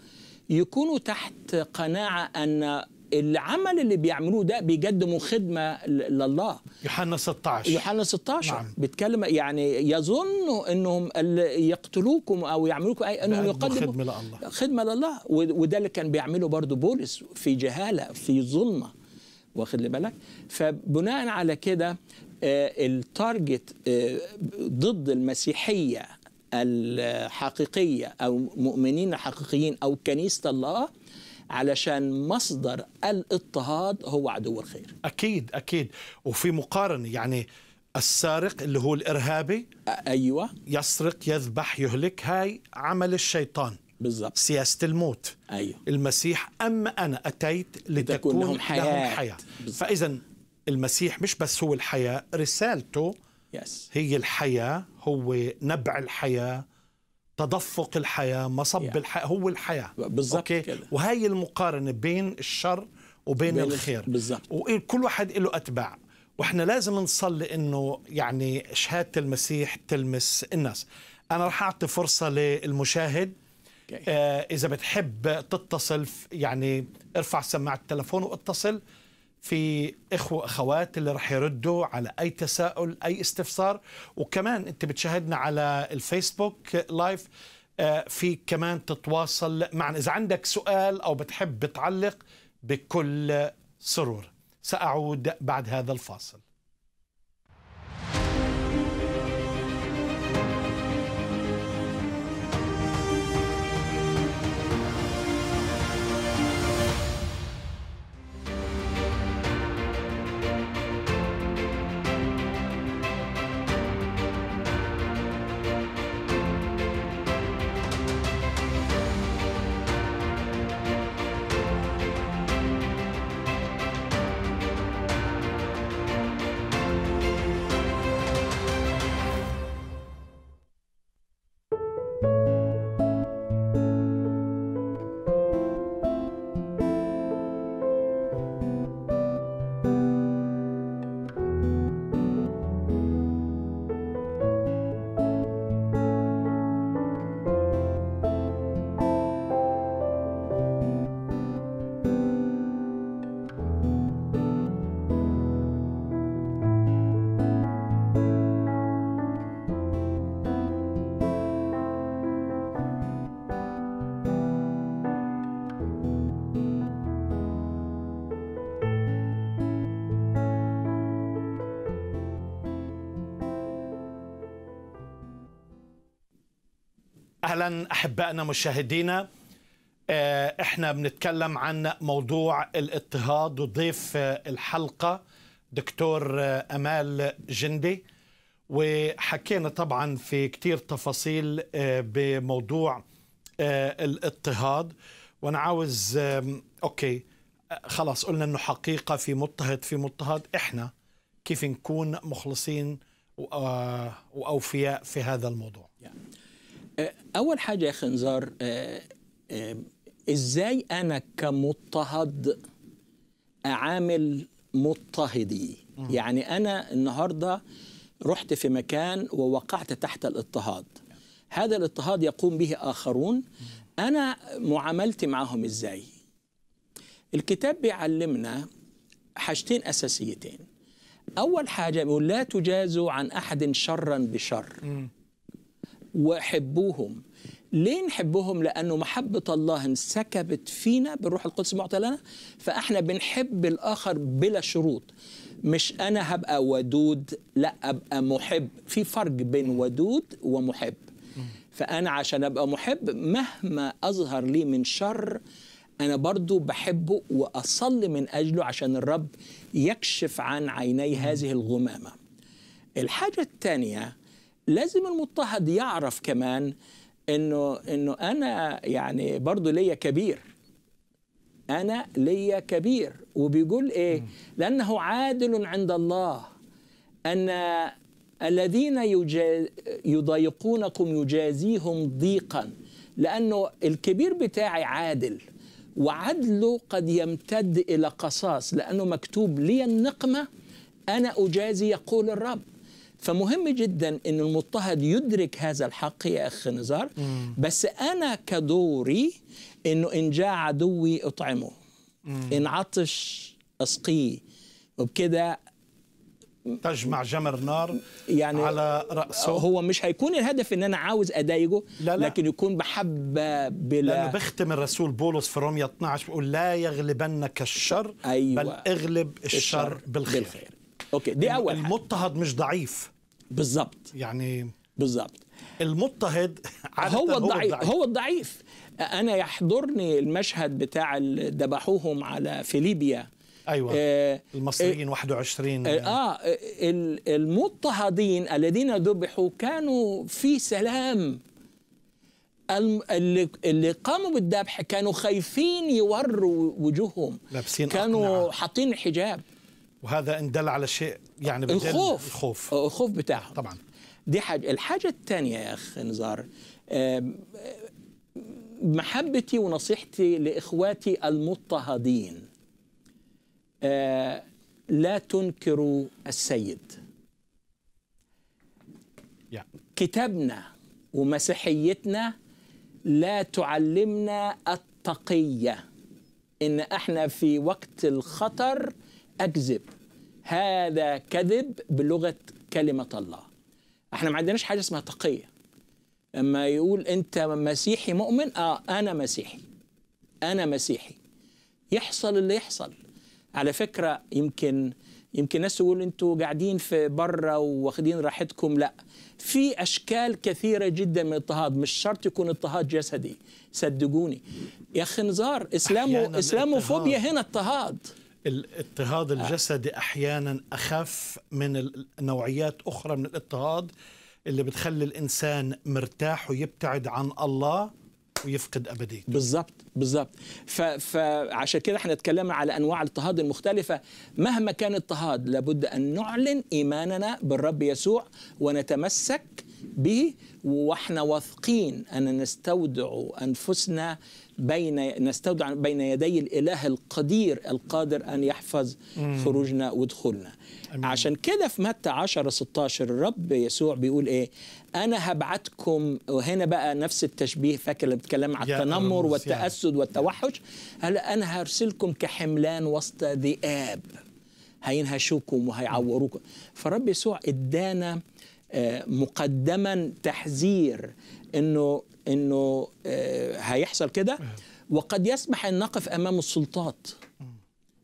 يكونوا تحت قناعة أن العمل اللي بيعملوه ده بيقدموا خدمة لله. يوحنا 16 يوحنا 16 نعم. بيتكلم يعني يظنوا إنهم يقتلوكم أو يعملوكم أي إنهم يقدموا خدمة لله. خدمة لله. وده اللي كان بيعمله برضه بولس في جهالة في ظلمة. واخد لي بالك؟ فبناء على كده التارجت ضد المسيحية الحقيقية أو مؤمنين حقيقيين أو كنيسة الله علشان مصدر الاضطهاد هو عدو الخير. أكيد أكيد. وفي مقارنة يعني السارق اللي هو الإرهابي أيوه. يسرق يذبح يهلك هاي عمل الشيطان. بالضبط. سياسة الموت. أيوه. المسيح أما أنا أتيت لتكون لهم حياة, لهم حياة. فإذا المسيح مش بس هو الحياة رسالته يس. هي الحياة هو نبع الحياة تدفق الحياة مصب yeah. الحياة هو الحياة. بالضبط كده. وهي المقارنة بين الشر وبين بين الخير. بالضبط وكل واحد له أتباع. وإحنا لازم نصلي إنه يعني شهادة المسيح تلمس الناس. أنا راح أعطي فرصة للمشاهد. Okay. آه إذا بتحب تتصل يعني ارفع سماعة التلفون واتصل. في إخوة أخوات اللي رح يردوا على أي تساؤل أي استفسار. وكمان أنت بتشاهدنا على الفيسبوك لايف في كمان تتواصل معنا. إذا عندك سؤال أو بتحب تعلق بكل سرور سأعود بعد هذا الفاصل. أهلا أحبائنا مشاهدينا. إحنا بنتكلم عن موضوع الاضطهاد وضيف الحلقة دكتور أمال جندي. وحكينا طبعا في كتير تفاصيل بموضوع الاضطهاد. وأنا عاوز أوكي خلاص قلنا إنه حقيقة في مضطهد في مضطهد. إحنا كيف نكون مخلصين وأوفياء في هذا الموضوع؟ آه، أول حاجة يا خنزار آه، آه، إزاي أنا كمضطهد أعامل مضطهدي؟ يعني أنا النهارده رحت في مكان ووقعت تحت الاضطهاد. هذا الاضطهاد يقوم به آخرون. أنا معاملتي معهم إزاي؟ الكتاب بيعلمنا حاجتين أساسيتين. أول حاجة بيقول لا تجازوا عن أحد شرا بشر. وحبوهم. ليه نحبهم؟ لأنه محبة الله انسكبت فينا بالروح القدس المعطى لنا. فإحنا بنحب الآخر بلا شروط. مش أنا هبقى ودود لا أبقى محب. في فرق بين ودود ومحب. فأنا عشان أبقى محب مهما أظهر لي من شر أنا برضو بحبه وأصلي من أجله عشان الرب يكشف عن عيني هذه الغمامة. الحاجة الثانية لازم المضطهد يعرف كمان إنه إنه أنا يعني برضه ليا كبير. أنا ليا كبير. وبيقول إيه؟ لأنه عادل عند الله. أن الذين يجا- يضايقونكم يجازيهم ضيقا. لأنه الكبير بتاعي عادل. وعدله قد يمتد إلى قصاص. لأنه مكتوب لي النقمة أنا أجازي يقول الرب. فمهم جدا إن المضطهد يدرك هذا الحق يا اخ نزار. بس أنا كدوري إنه إن جاء عدوي أطعمه. إن عطش أسقيه. وبكده تجمع جمر نار يعني على رأسه. هو مش هيكون الهدف إن أنا عاوز أضايقه لا لا. لكن يكون محبه بلا لأنه بيختم الرسول بولس في روميا 12 بيقول لا يغلبنك الشر أيوة. بل اغلب الشر, بالخير, بالخير. أوكي دي أول المضطهد مش ضعيف. بالظبط يعني بالظبط المضطهد هو الضعيف هو الضعيف. أنا يحضرني المشهد بتاع ذبحوهم على في ليبيا. أيوه. آه المصريين 21 آه ال- المضطهدين الذين ذبحوا كانوا في سلام. اللي اللي قاموا بالذبح كانوا خايفين يوروا وجوههم. لابسين كانوا. حاطين الحجاب وهذا إن دل على شيء يعني الخوف. الخوف. الخوف بتاعهم. طبعا. دي حاجة. الحاجة الثانية يا أخ نزار محبتي ونصيحتي لإخواتي المضطهدين. آه، لا تنكروا السيد. كتابنا ومسيحيتنا لا تعلمنا التقية. إن إحنا في وقت الخطر أكذب. هذا كذب بلغة كلمة الله. إحنا ما عندناش حاجة اسمها تقية. لما يقول أنت مسيحي مؤمن آه أنا مسيحي. أنا مسيحي. يحصل اللي يحصل. على فكرة يمكن يمكن ناس تقول أنتوا قاعدين في بره واخدين راحتكم. لا. في أشكال كثيرة جدا من الاضطهاد مش شرط يكون اضطهاد جسدي. صدقوني. يا أخي نزار اسلامو إسلاموفوبيا. هنا اضطهاد. الاضطهاد الجسدي أحيانا أخف من نوعيات أخرى من الاضطهاد اللي بتخلي الإنسان مرتاح ويبتعد عن الله ويفقد أبديته. بالظبط بالظبط فعشان كده إحنا اتكلمنا على أنواع الاضطهاد المختلفة. مهما كان الاضطهاد لابد أن نعلن إيماننا بالرب يسوع ونتمسك به وإحنا واثقين أن نستودع أنفسنا بين نستودع بين يدي الإله القدير القادر أن يحفظ خروجنا ودخولنا. أمين. عشان كده في متى 10 16 الرب يسوع بيقول إيه؟ أنا هبعتكم وهنا بقى نفس التشبيه فاكر اللي بيتكلم عن التنمر. والتأسد والتوحش؟ هلا أنا هرسلكم كحملان وسط ذئاب. هينهشوكم وهيعوروكم. فالرب يسوع إدانا مقدما تحذير إنه إنه آه، هيحصل كده. وقد يسمح أن نقف أمام السلطات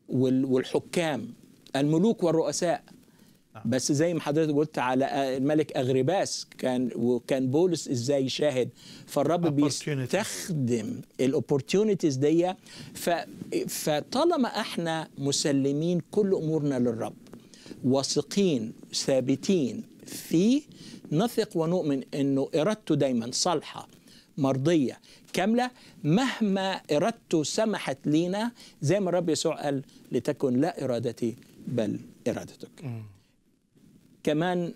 وال- والحكام الملوك والرؤساء. بس زي ما حضرتك قلت على الملك اغرباس كان وكان بولس إزاي يشاهد فالرب. بيستخدم الاوبورتيونيتيز دي. فطالما إحنا مسلمين كل أمورنا للرب. واثقين ثابتين فيه نثق ونؤمن إنه إرادته دايما صالحة مرضية كاملة مهما إرادته سمحت لينا زي ما الرب يسوع قال لتكن لا إرادتي بل إرادتك. كمان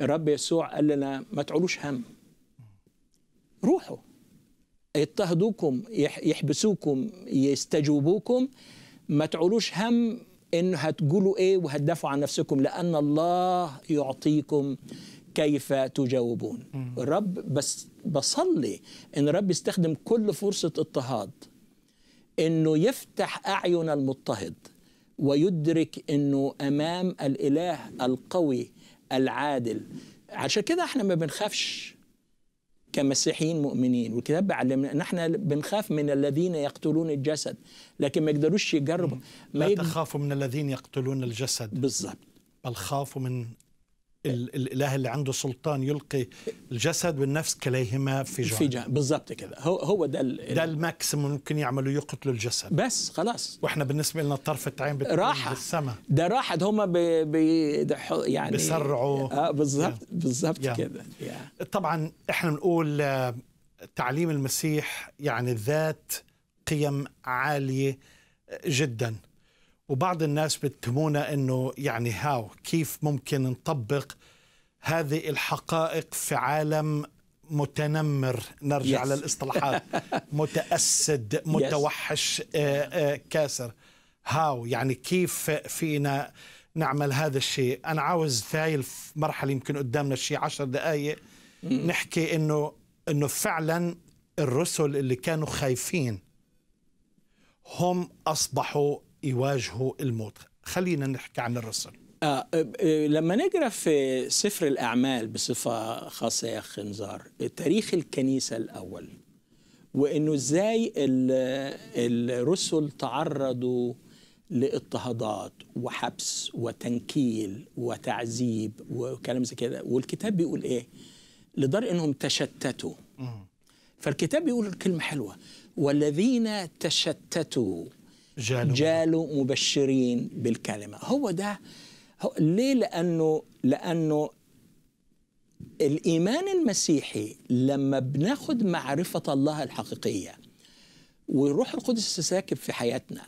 الرب يسوع قال لنا ما تعولوش هم. روحوا. يضطهدوكم يح- يحبسوكم يستجوبوكم. ما تعولوش هم انه هتقولوا إيه وهتدافعوا عن نفسكم لأن الله يعطيكم كيف تجاوبون. الرب بس بصلي إن الرب يستخدم كل فرصة اضطهاد إنه يفتح أعين المضطهد ويدرك إنه أمام الإله القوي العادل. عشان كده إحنا ما بنخافش. كمسيحيين مؤمنين. والكتاب بيعلمنا ان إحنا بنخاف من الذين يقتلون الجسد لكن ما يقدروش يجربوا ما لا يج... تخافوا من الذين يقتلون الجسد. بالظبط بل خافوا من الإله اللي عنده سلطان يلقي الجسد والنفس كليهما في في جهنم جهنم بالظبط كده هو هو ده, ال... ده ال maximum ممكن يعملوا يقتلوا الجسد. بس خلاص. وإحنا بالنسبة لنا طرفة عين راحة. بالسما ده راحة. هم بي بي يعني بيسرعوا. آه بالظبط بالظبط. كده. طبعا إحنا بنقول آه، تعليم المسيح يعني ذات قيم عالية جدا. وبعض الناس بيتهمونا إنه يعني هاو كيف ممكن نطبق هذه الحقائق في عالم متنمر. نرجع Yes. للإصطلاحات. متأسد متوحش آه، آه، كاسر. هاو يعني كيف فينا نعمل هذا الشيء؟ أنا عاوز في هاي المرحلة يمكن قدامنا شيء عشر دقايق نحكي إنه إنه فعلا الرسل اللي كانوا خايفين هم أصبحوا يواجهوا الموت. خلينا نحكي عن الرسل. آه آه، لما نقرأ في سفر الأعمال بصفة خاصة يا اخ نزار تاريخ الكنيسة الأول وإنه إزاي ال- الرسل تعرضوا لاضطهادات وحبس وتنكيل وتعذيب وكلام زي كده. والكتاب بيقول إيه؟ لدرجه إنهم تشتتوا. فالكتاب بيقول كلمه حلوة. والذين تشتتوا جالوا. جالوا مبشرين بالكلمة. هو ده هو ليه؟ لأنه لأنه الإيمان المسيحي لما بناخد معرفة الله الحقيقية والروح القدس ساكب في حياتنا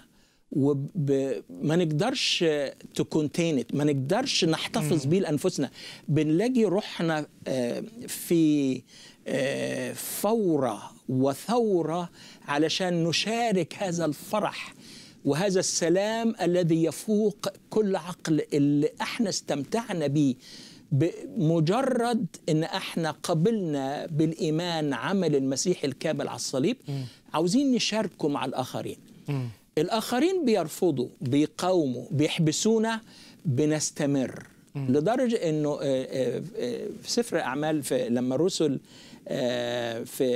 وما نقدرش تكونتينت ما نقدرش نحتفظ بيه لانفسنا بنلاقي روحنا آه، في آه، فورة وثورة علشان نشارك هذا الفرح وهذا السلام الذي يفوق كل عقل اللي إحنا استمتعنا بيه بمجرد إن إحنا قبلنا بالإيمان عمل المسيح الكامل على الصليب عاوزين نشاركه مع الآخرين. الآخرين بيرفضوا بيقاوموا بيحبسونا بنستمر. لدرجة إنه آه، آه، آه، في سفر الاعمال في لما الرسل في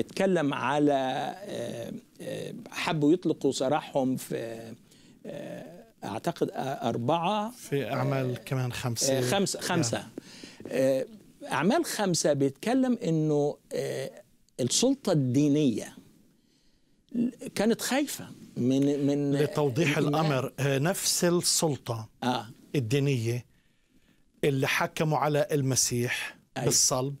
اتكلم على آه، آه، حبوا يطلقوا سراحهم في آه، أعتقد أربعة. في أعمال كمان خمسة. خمسة. خمسة أعمال خمسة بيتكلم إنه السلطة الدينية كانت خايفة من من لتوضيح الإيمان. الأمر نفس السلطة آه. الدينية اللي حكموا على المسيح أيوة. بالصلب.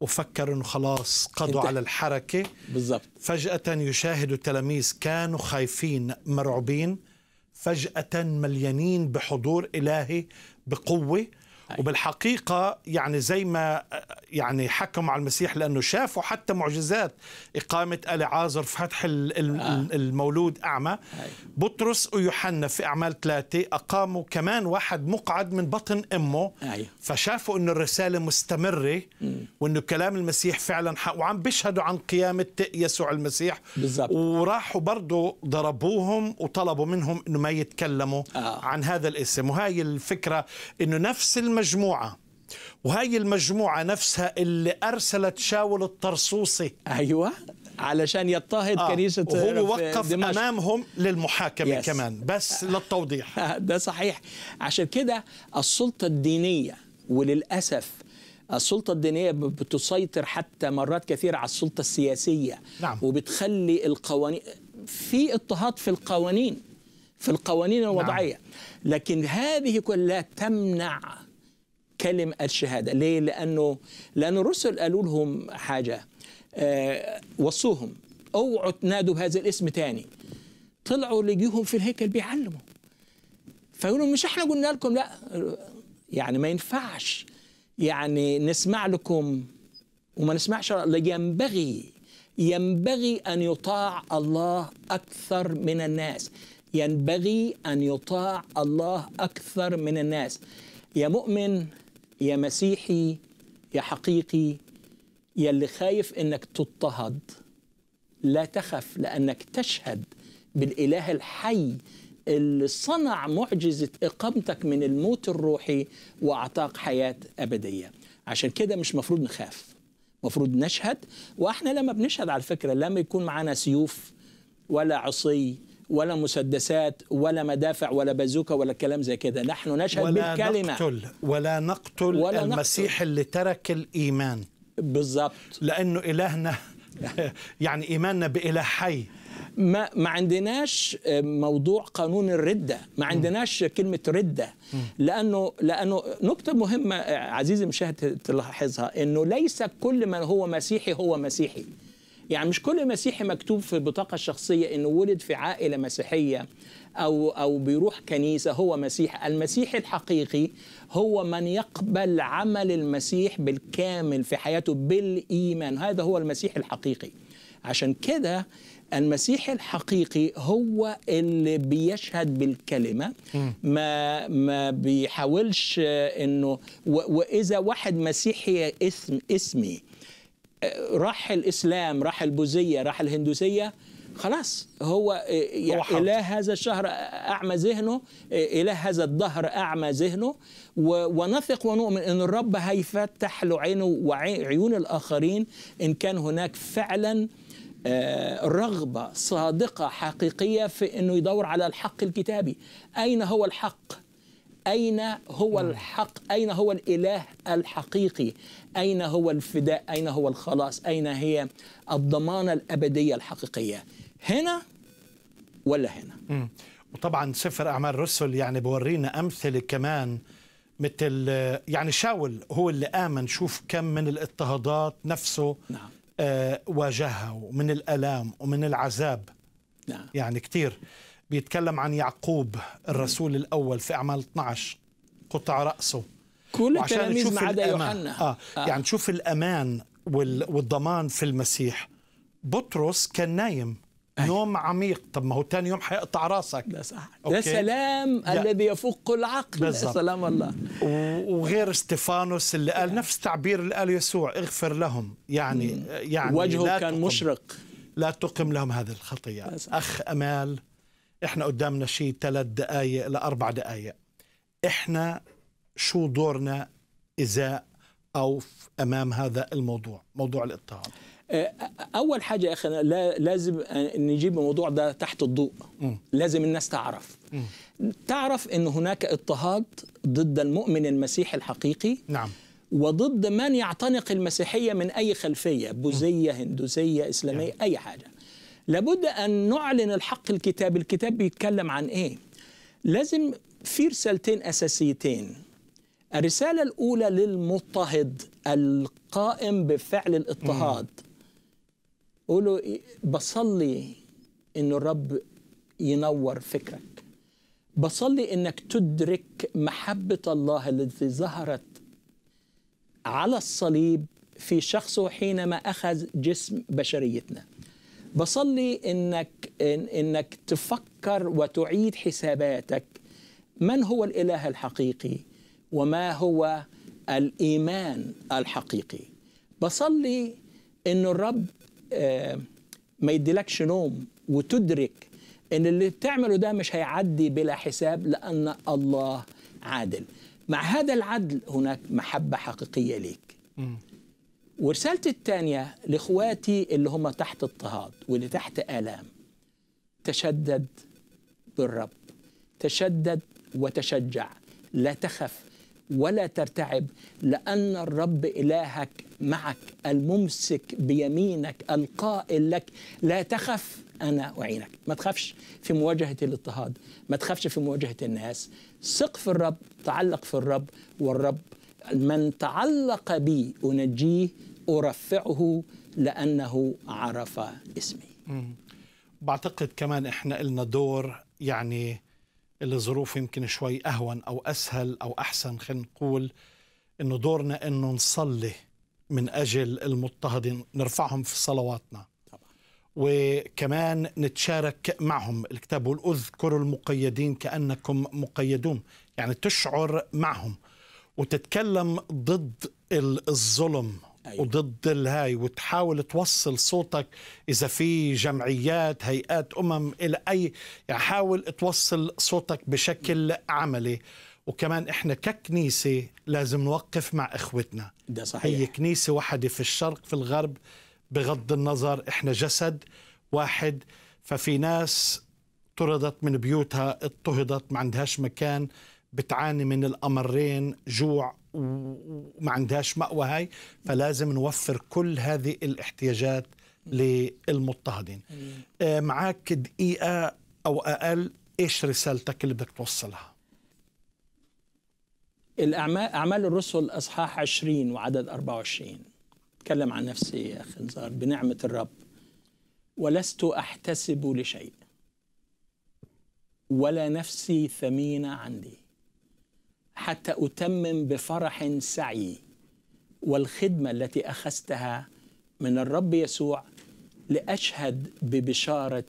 وفكروا إنه خلاص قضوا على الحركة. بالضبط. فجأة يشاهدوا التلاميذ كانوا خايفين مرعوبين فجأة مليانين بحضور إلهي بقوة. وبالحقيقة يعني زي ما يعني حكموا على المسيح لأنه شافوا حتى معجزات إقامة ألعازر فتح ال- ال- آه. المولود أعمى بطرس ويوحنا في أعمال ثلاثة أقاموا كمان واحد مقعد من بطن أمه. فشافوا إنه الرسالة مستمرة وإنه كلام المسيح فعلا حق وعم بيشهدوا عن قيامة يسوع المسيح بالضبط. وراحوا برضه ضربوهم وطلبوا منهم إنه ما يتكلموا آه. عن هذا الاسم وهي الفكرة إنه نفس المجموعه وهي المجموعة نفسها اللي أرسلت شاول الطرسوسي أيوة علشان يضطهد آه. كنيسة وهو وقف دمشق. أمامهم للمحاكمة Yes. كمان بس للتوضيح ده صحيح عشان كده السلطة الدينية وللأسف السلطة الدينية بتسيطر حتى مرات كثيرة على السلطة السياسية نعم. وبتخلي القوانين في اضطهاد في القوانين في القوانين الوضعية لكن هذه كلها تمنع كلمة الشهادة. ليه؟ لأنه لأن الرسل قالوا لهم حاجة آه وصوهم. اوعوا تنادوا بهذا الاسم تاني. طلعوا لقيهم في الهيكل بيعلموا. فيقولوا مش إحنا قلنا لكم لا. يعني ما ينفعش. يعني نسمع لكم وما نسمعش ينبغي ينبغي أن يطاع الله أكثر من الناس. ينبغي أن يطاع الله أكثر من الناس. يا مؤمن يا مسيحي يا حقيقي يا اللي خايف إنك تضطهد. لا تخف لأنك تشهد بالإله الحي اللي صنع معجزة إقامتك من الموت الروحي وأعطاك حياة أبدية. عشان كده مش مفروض نخاف مفروض نشهد. وإحنا لما بنشهد على فكرة لما يكون معانا سيوف ولا عصي ولا مسدسات ولا مدافع ولا بازوكا ولا كلام زي كده. نحن نشهد ولا بالكلمة. نقتل ولا نقتل ولا المسيح نقتل. اللي ترك الإيمان. بالظبط لأنه إلهنا يعني إيماننا بإله حي ما ما عندناش موضوع قانون الردة. ما عندناش كلمة ردة. لأنه لأنه نقطة مهمة عزيزي المشاهد تلاحظها إنه ليس كل من هو مسيحي هو مسيحي. يعني مش كل مسيحي مكتوب في البطاقه الشخصيه إنه ولد في عائلة مسيحية أو أو بيروح كنيسة هو مسيح. المسيحي الحقيقي هو من يقبل عمل المسيح بالكامل في حياته بالإيمان. هذا هو المسيح الحقيقي. عشان كده المسيح الحقيقي هو اللي بيشهد بالكلمة. ما ما بيحاولش إنه وإذا واحد مسيحي اسم اسمي راح الإسلام راح البوذية راح الهندوسية خلاص هو يعني حر. اله هذا الشهر أعمى ذهنه اله هذا الدهر أعمى ذهنه ونثق ونؤمن إن الرب هيفتح له عينه وعيون الآخرين إن كان هناك فعلا آه، رغبة صادقة حقيقية في إنه يدور على الحق الكتابي أين هو الحق أين هو الحق؟ أين هو الإله الحقيقي؟ أين هو الفداء؟ أين هو الخلاص؟ أين هي الضمانة الأبدية الحقيقية؟ هنا ولا هنا؟ مم. وطبعا سفر أعمال الرسل يعني بورينا أمثلة كمان مثل يعني شاول هو اللي آمن شوف كم من الاضطهادات نفسه نعم. آه واجهها ومن الألام ومن العذاب. نعم. يعني كتير. بيتكلم عن يعقوب الرسول الأول في أعمال 12 قطع رأسه. كل التلاميذ نشوف ما عدا. يوحنا. آه. آه. يعني نشوف الأمان وال... والضمان في المسيح. بطرس كان نايم. نوم عميق. طب ما هو تاني يوم حيقطع رأسك. ده صح. أوكي. ده سلام الذي يفوق العقل. سلام الله. و- وغير استفانوس اللي قال نفس تعبير اللي قاله يسوع. اغفر لهم. يعني يعني وجهه كان تقم- مشرق. لا تقم لهم هذه الخطية لا صح. إحنا قدامنا شيء ثلاث دقايق لأربع دقايق. إحنا شو دورنا إزاء أو ف- أمام هذا الموضوع موضوع الاضطهاد؟ آه، أول حاجة يا أخي لازم نجيب الموضوع ده تحت الضوء. لازم الناس تعرف. تعرف إن هناك اضطهاد ضد المؤمن المسيحي الحقيقي نعم. وضد من يعتنق المسيحية من أي خلفية بوذية هندوسيه إسلامية أي حاجة. لابد أن نعلن الحق الكتاب. الكتاب بيتكلم عن إيه؟ لازم في رسالتين أساسيتين. الرسالة الأولى للمضطهد القائم بفعل الاضطهاد. قولوا بصلي إن الرب ينور فكرك. بصلي إنك تدرك محبة الله التي ظهرت على الصليب في شخصه حينما أخذ جسم بشريتنا. بصلي انك إن إنك تفكر وتعيد حساباتك. من هو الإله الحقيقي؟ وما هو الإيمان الحقيقي؟ بصلي إن الرب آه، ما يديلكش نوم وتدرك إن اللي بتعمله ده مش هيعدي بلا حساب لأن الله عادل. مع هذا العدل هناك محبة حقيقية ليك. ورسالتي الثانية لإخواتي اللي هم تحت اضطهاد واللي تحت آلام. تشدد بالرب. تشدد وتشجع. لا تخف ولا ترتعب لأن الرب إلهك معك الممسك بيمينك القائل لك لا تخف أنا أعينك. ما تخافش في مواجهة الاضطهاد ما تخافش في مواجهة الناس. ثق في الرب تعلق في الرب والرب من تعلق بي أنجيه أرفعه لأنه عرف اسمي. بعتقد كمان إحنا لنا دور يعني الظروف يمكن شوي أهون أو أسهل أو أحسن خلينا نقول إنه دورنا إنه نصلي من أجل المضطهدين نرفعهم في صلواتنا. وكمان نتشارك معهم. الكتاب بيقول اذكروا المقيدين كأنكم مقيدون يعني تشعر معهم وتتكلم ضد ال- الظلم. أيوة. وضد الهاي وتحاول توصل صوتك إذا في جمعيات هيئات أمم إلى أي يعني حاول توصل صوتك بشكل عملي. وكمان إحنا ككنيسة لازم نوقف مع إخوتنا. ده هي صحيح كنيسة واحدة في الشرق في الغرب بغض النظر إحنا جسد واحد. ففي ناس طردت من بيوتها اضطهدت ما عندهاش مكان بتعاني من الأمرين جوع وما عندهاش مأوى هاي فلازم نوفر كل هذه الاحتياجات للمضطهدين. آه، معك دقيقة أو أقل إيش رسالتك اللي بدك توصلها؟ الأعمال أعمال الرسل أصحاح 20 وعدد 24 تكلم عن نفسي يا أخي نزار بنعمة الرب. ولست أحتسب لشيء ولا نفسي ثمينة عندي. حتى أتمم بفرح سعي والخدمة التي أخذتها من الرب يسوع لأشهد ببشارة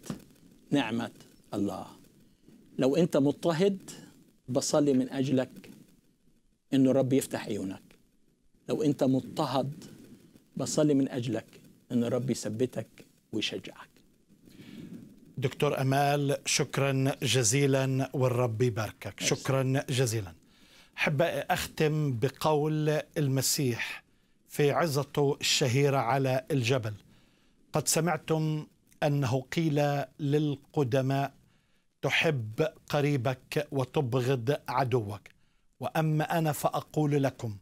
نعمة الله. لو أنت مضطهد بصلي من أجلك إنه الرب يفتح عيونك. لو أنت مضطهد بصلي من أجلك ان الرب يثبتك ويشجعك. دكتور أمال شكرا جزيلا والرب يباركك. شكرا جزيلا. أحب أختم بقول المسيح في عظته الشهيرة على الجبل. قد سمعتم أنه قيل للقدماء تحب قريبك وتبغض عدوك. وأما أنا فأقول لكم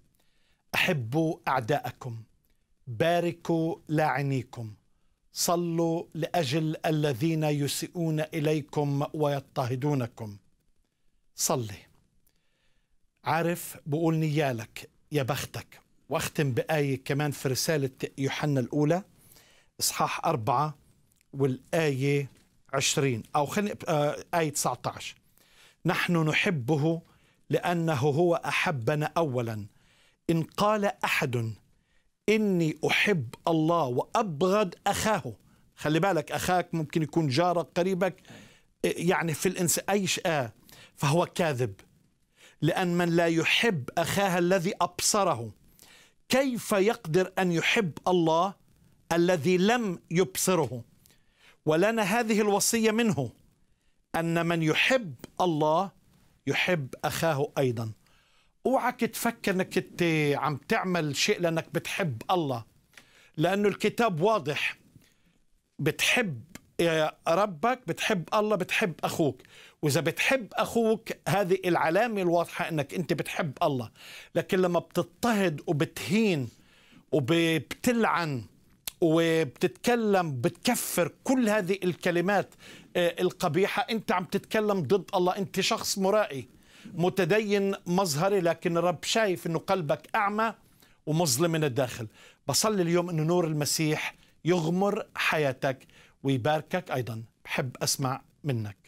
أحبوا أعداءكم باركوا لاعنيكم صلوا لأجل الذين يسيئون إليكم ويضطهدونكم. صلي. عارف بقول نيالك يا بختك. واختم بآية كمان في رسالة يوحنا الأولى إصحاح أربعة والآية عشرين أو خلينا آه، آية 19 نحن نحبه لأنه هو أحبنا أولا. إن قال أحد إني أحب الله وأبغض أخاه. خلي بالك أخاك ممكن يكون جارك قريبك يعني في الإنس أي شيء آه فهو كاذب. لأن من لا يحب أخاه الذي أبصره. كيف يقدر أن يحب الله الذي لم يبصره؟ ولنا هذه الوصية منه أن من يحب الله يحب أخاه أيضا. اوعك تفكر إنك عم تعمل شيء لأنك بتحب الله. لأنه الكتاب واضح. بتحب يا ربك بتحب الله بتحب أخوك. وإذا بتحب أخوك هذه العلامة الواضحة إنك أنت بتحب الله. لكن لما بتضطهد وبتهين وبتلعن وبتتكلم بتكفر كل هذه الكلمات آه، القبيحة أنت عم تتكلم ضد الله. أنت شخص مرائي متدين مظهري لكن الرب شايف إنه قلبك أعمى ومظلم من الداخل. بصلي اليوم إنه نور المسيح يغمر حياتك ويباركك أيضا. بحب أسمع منك.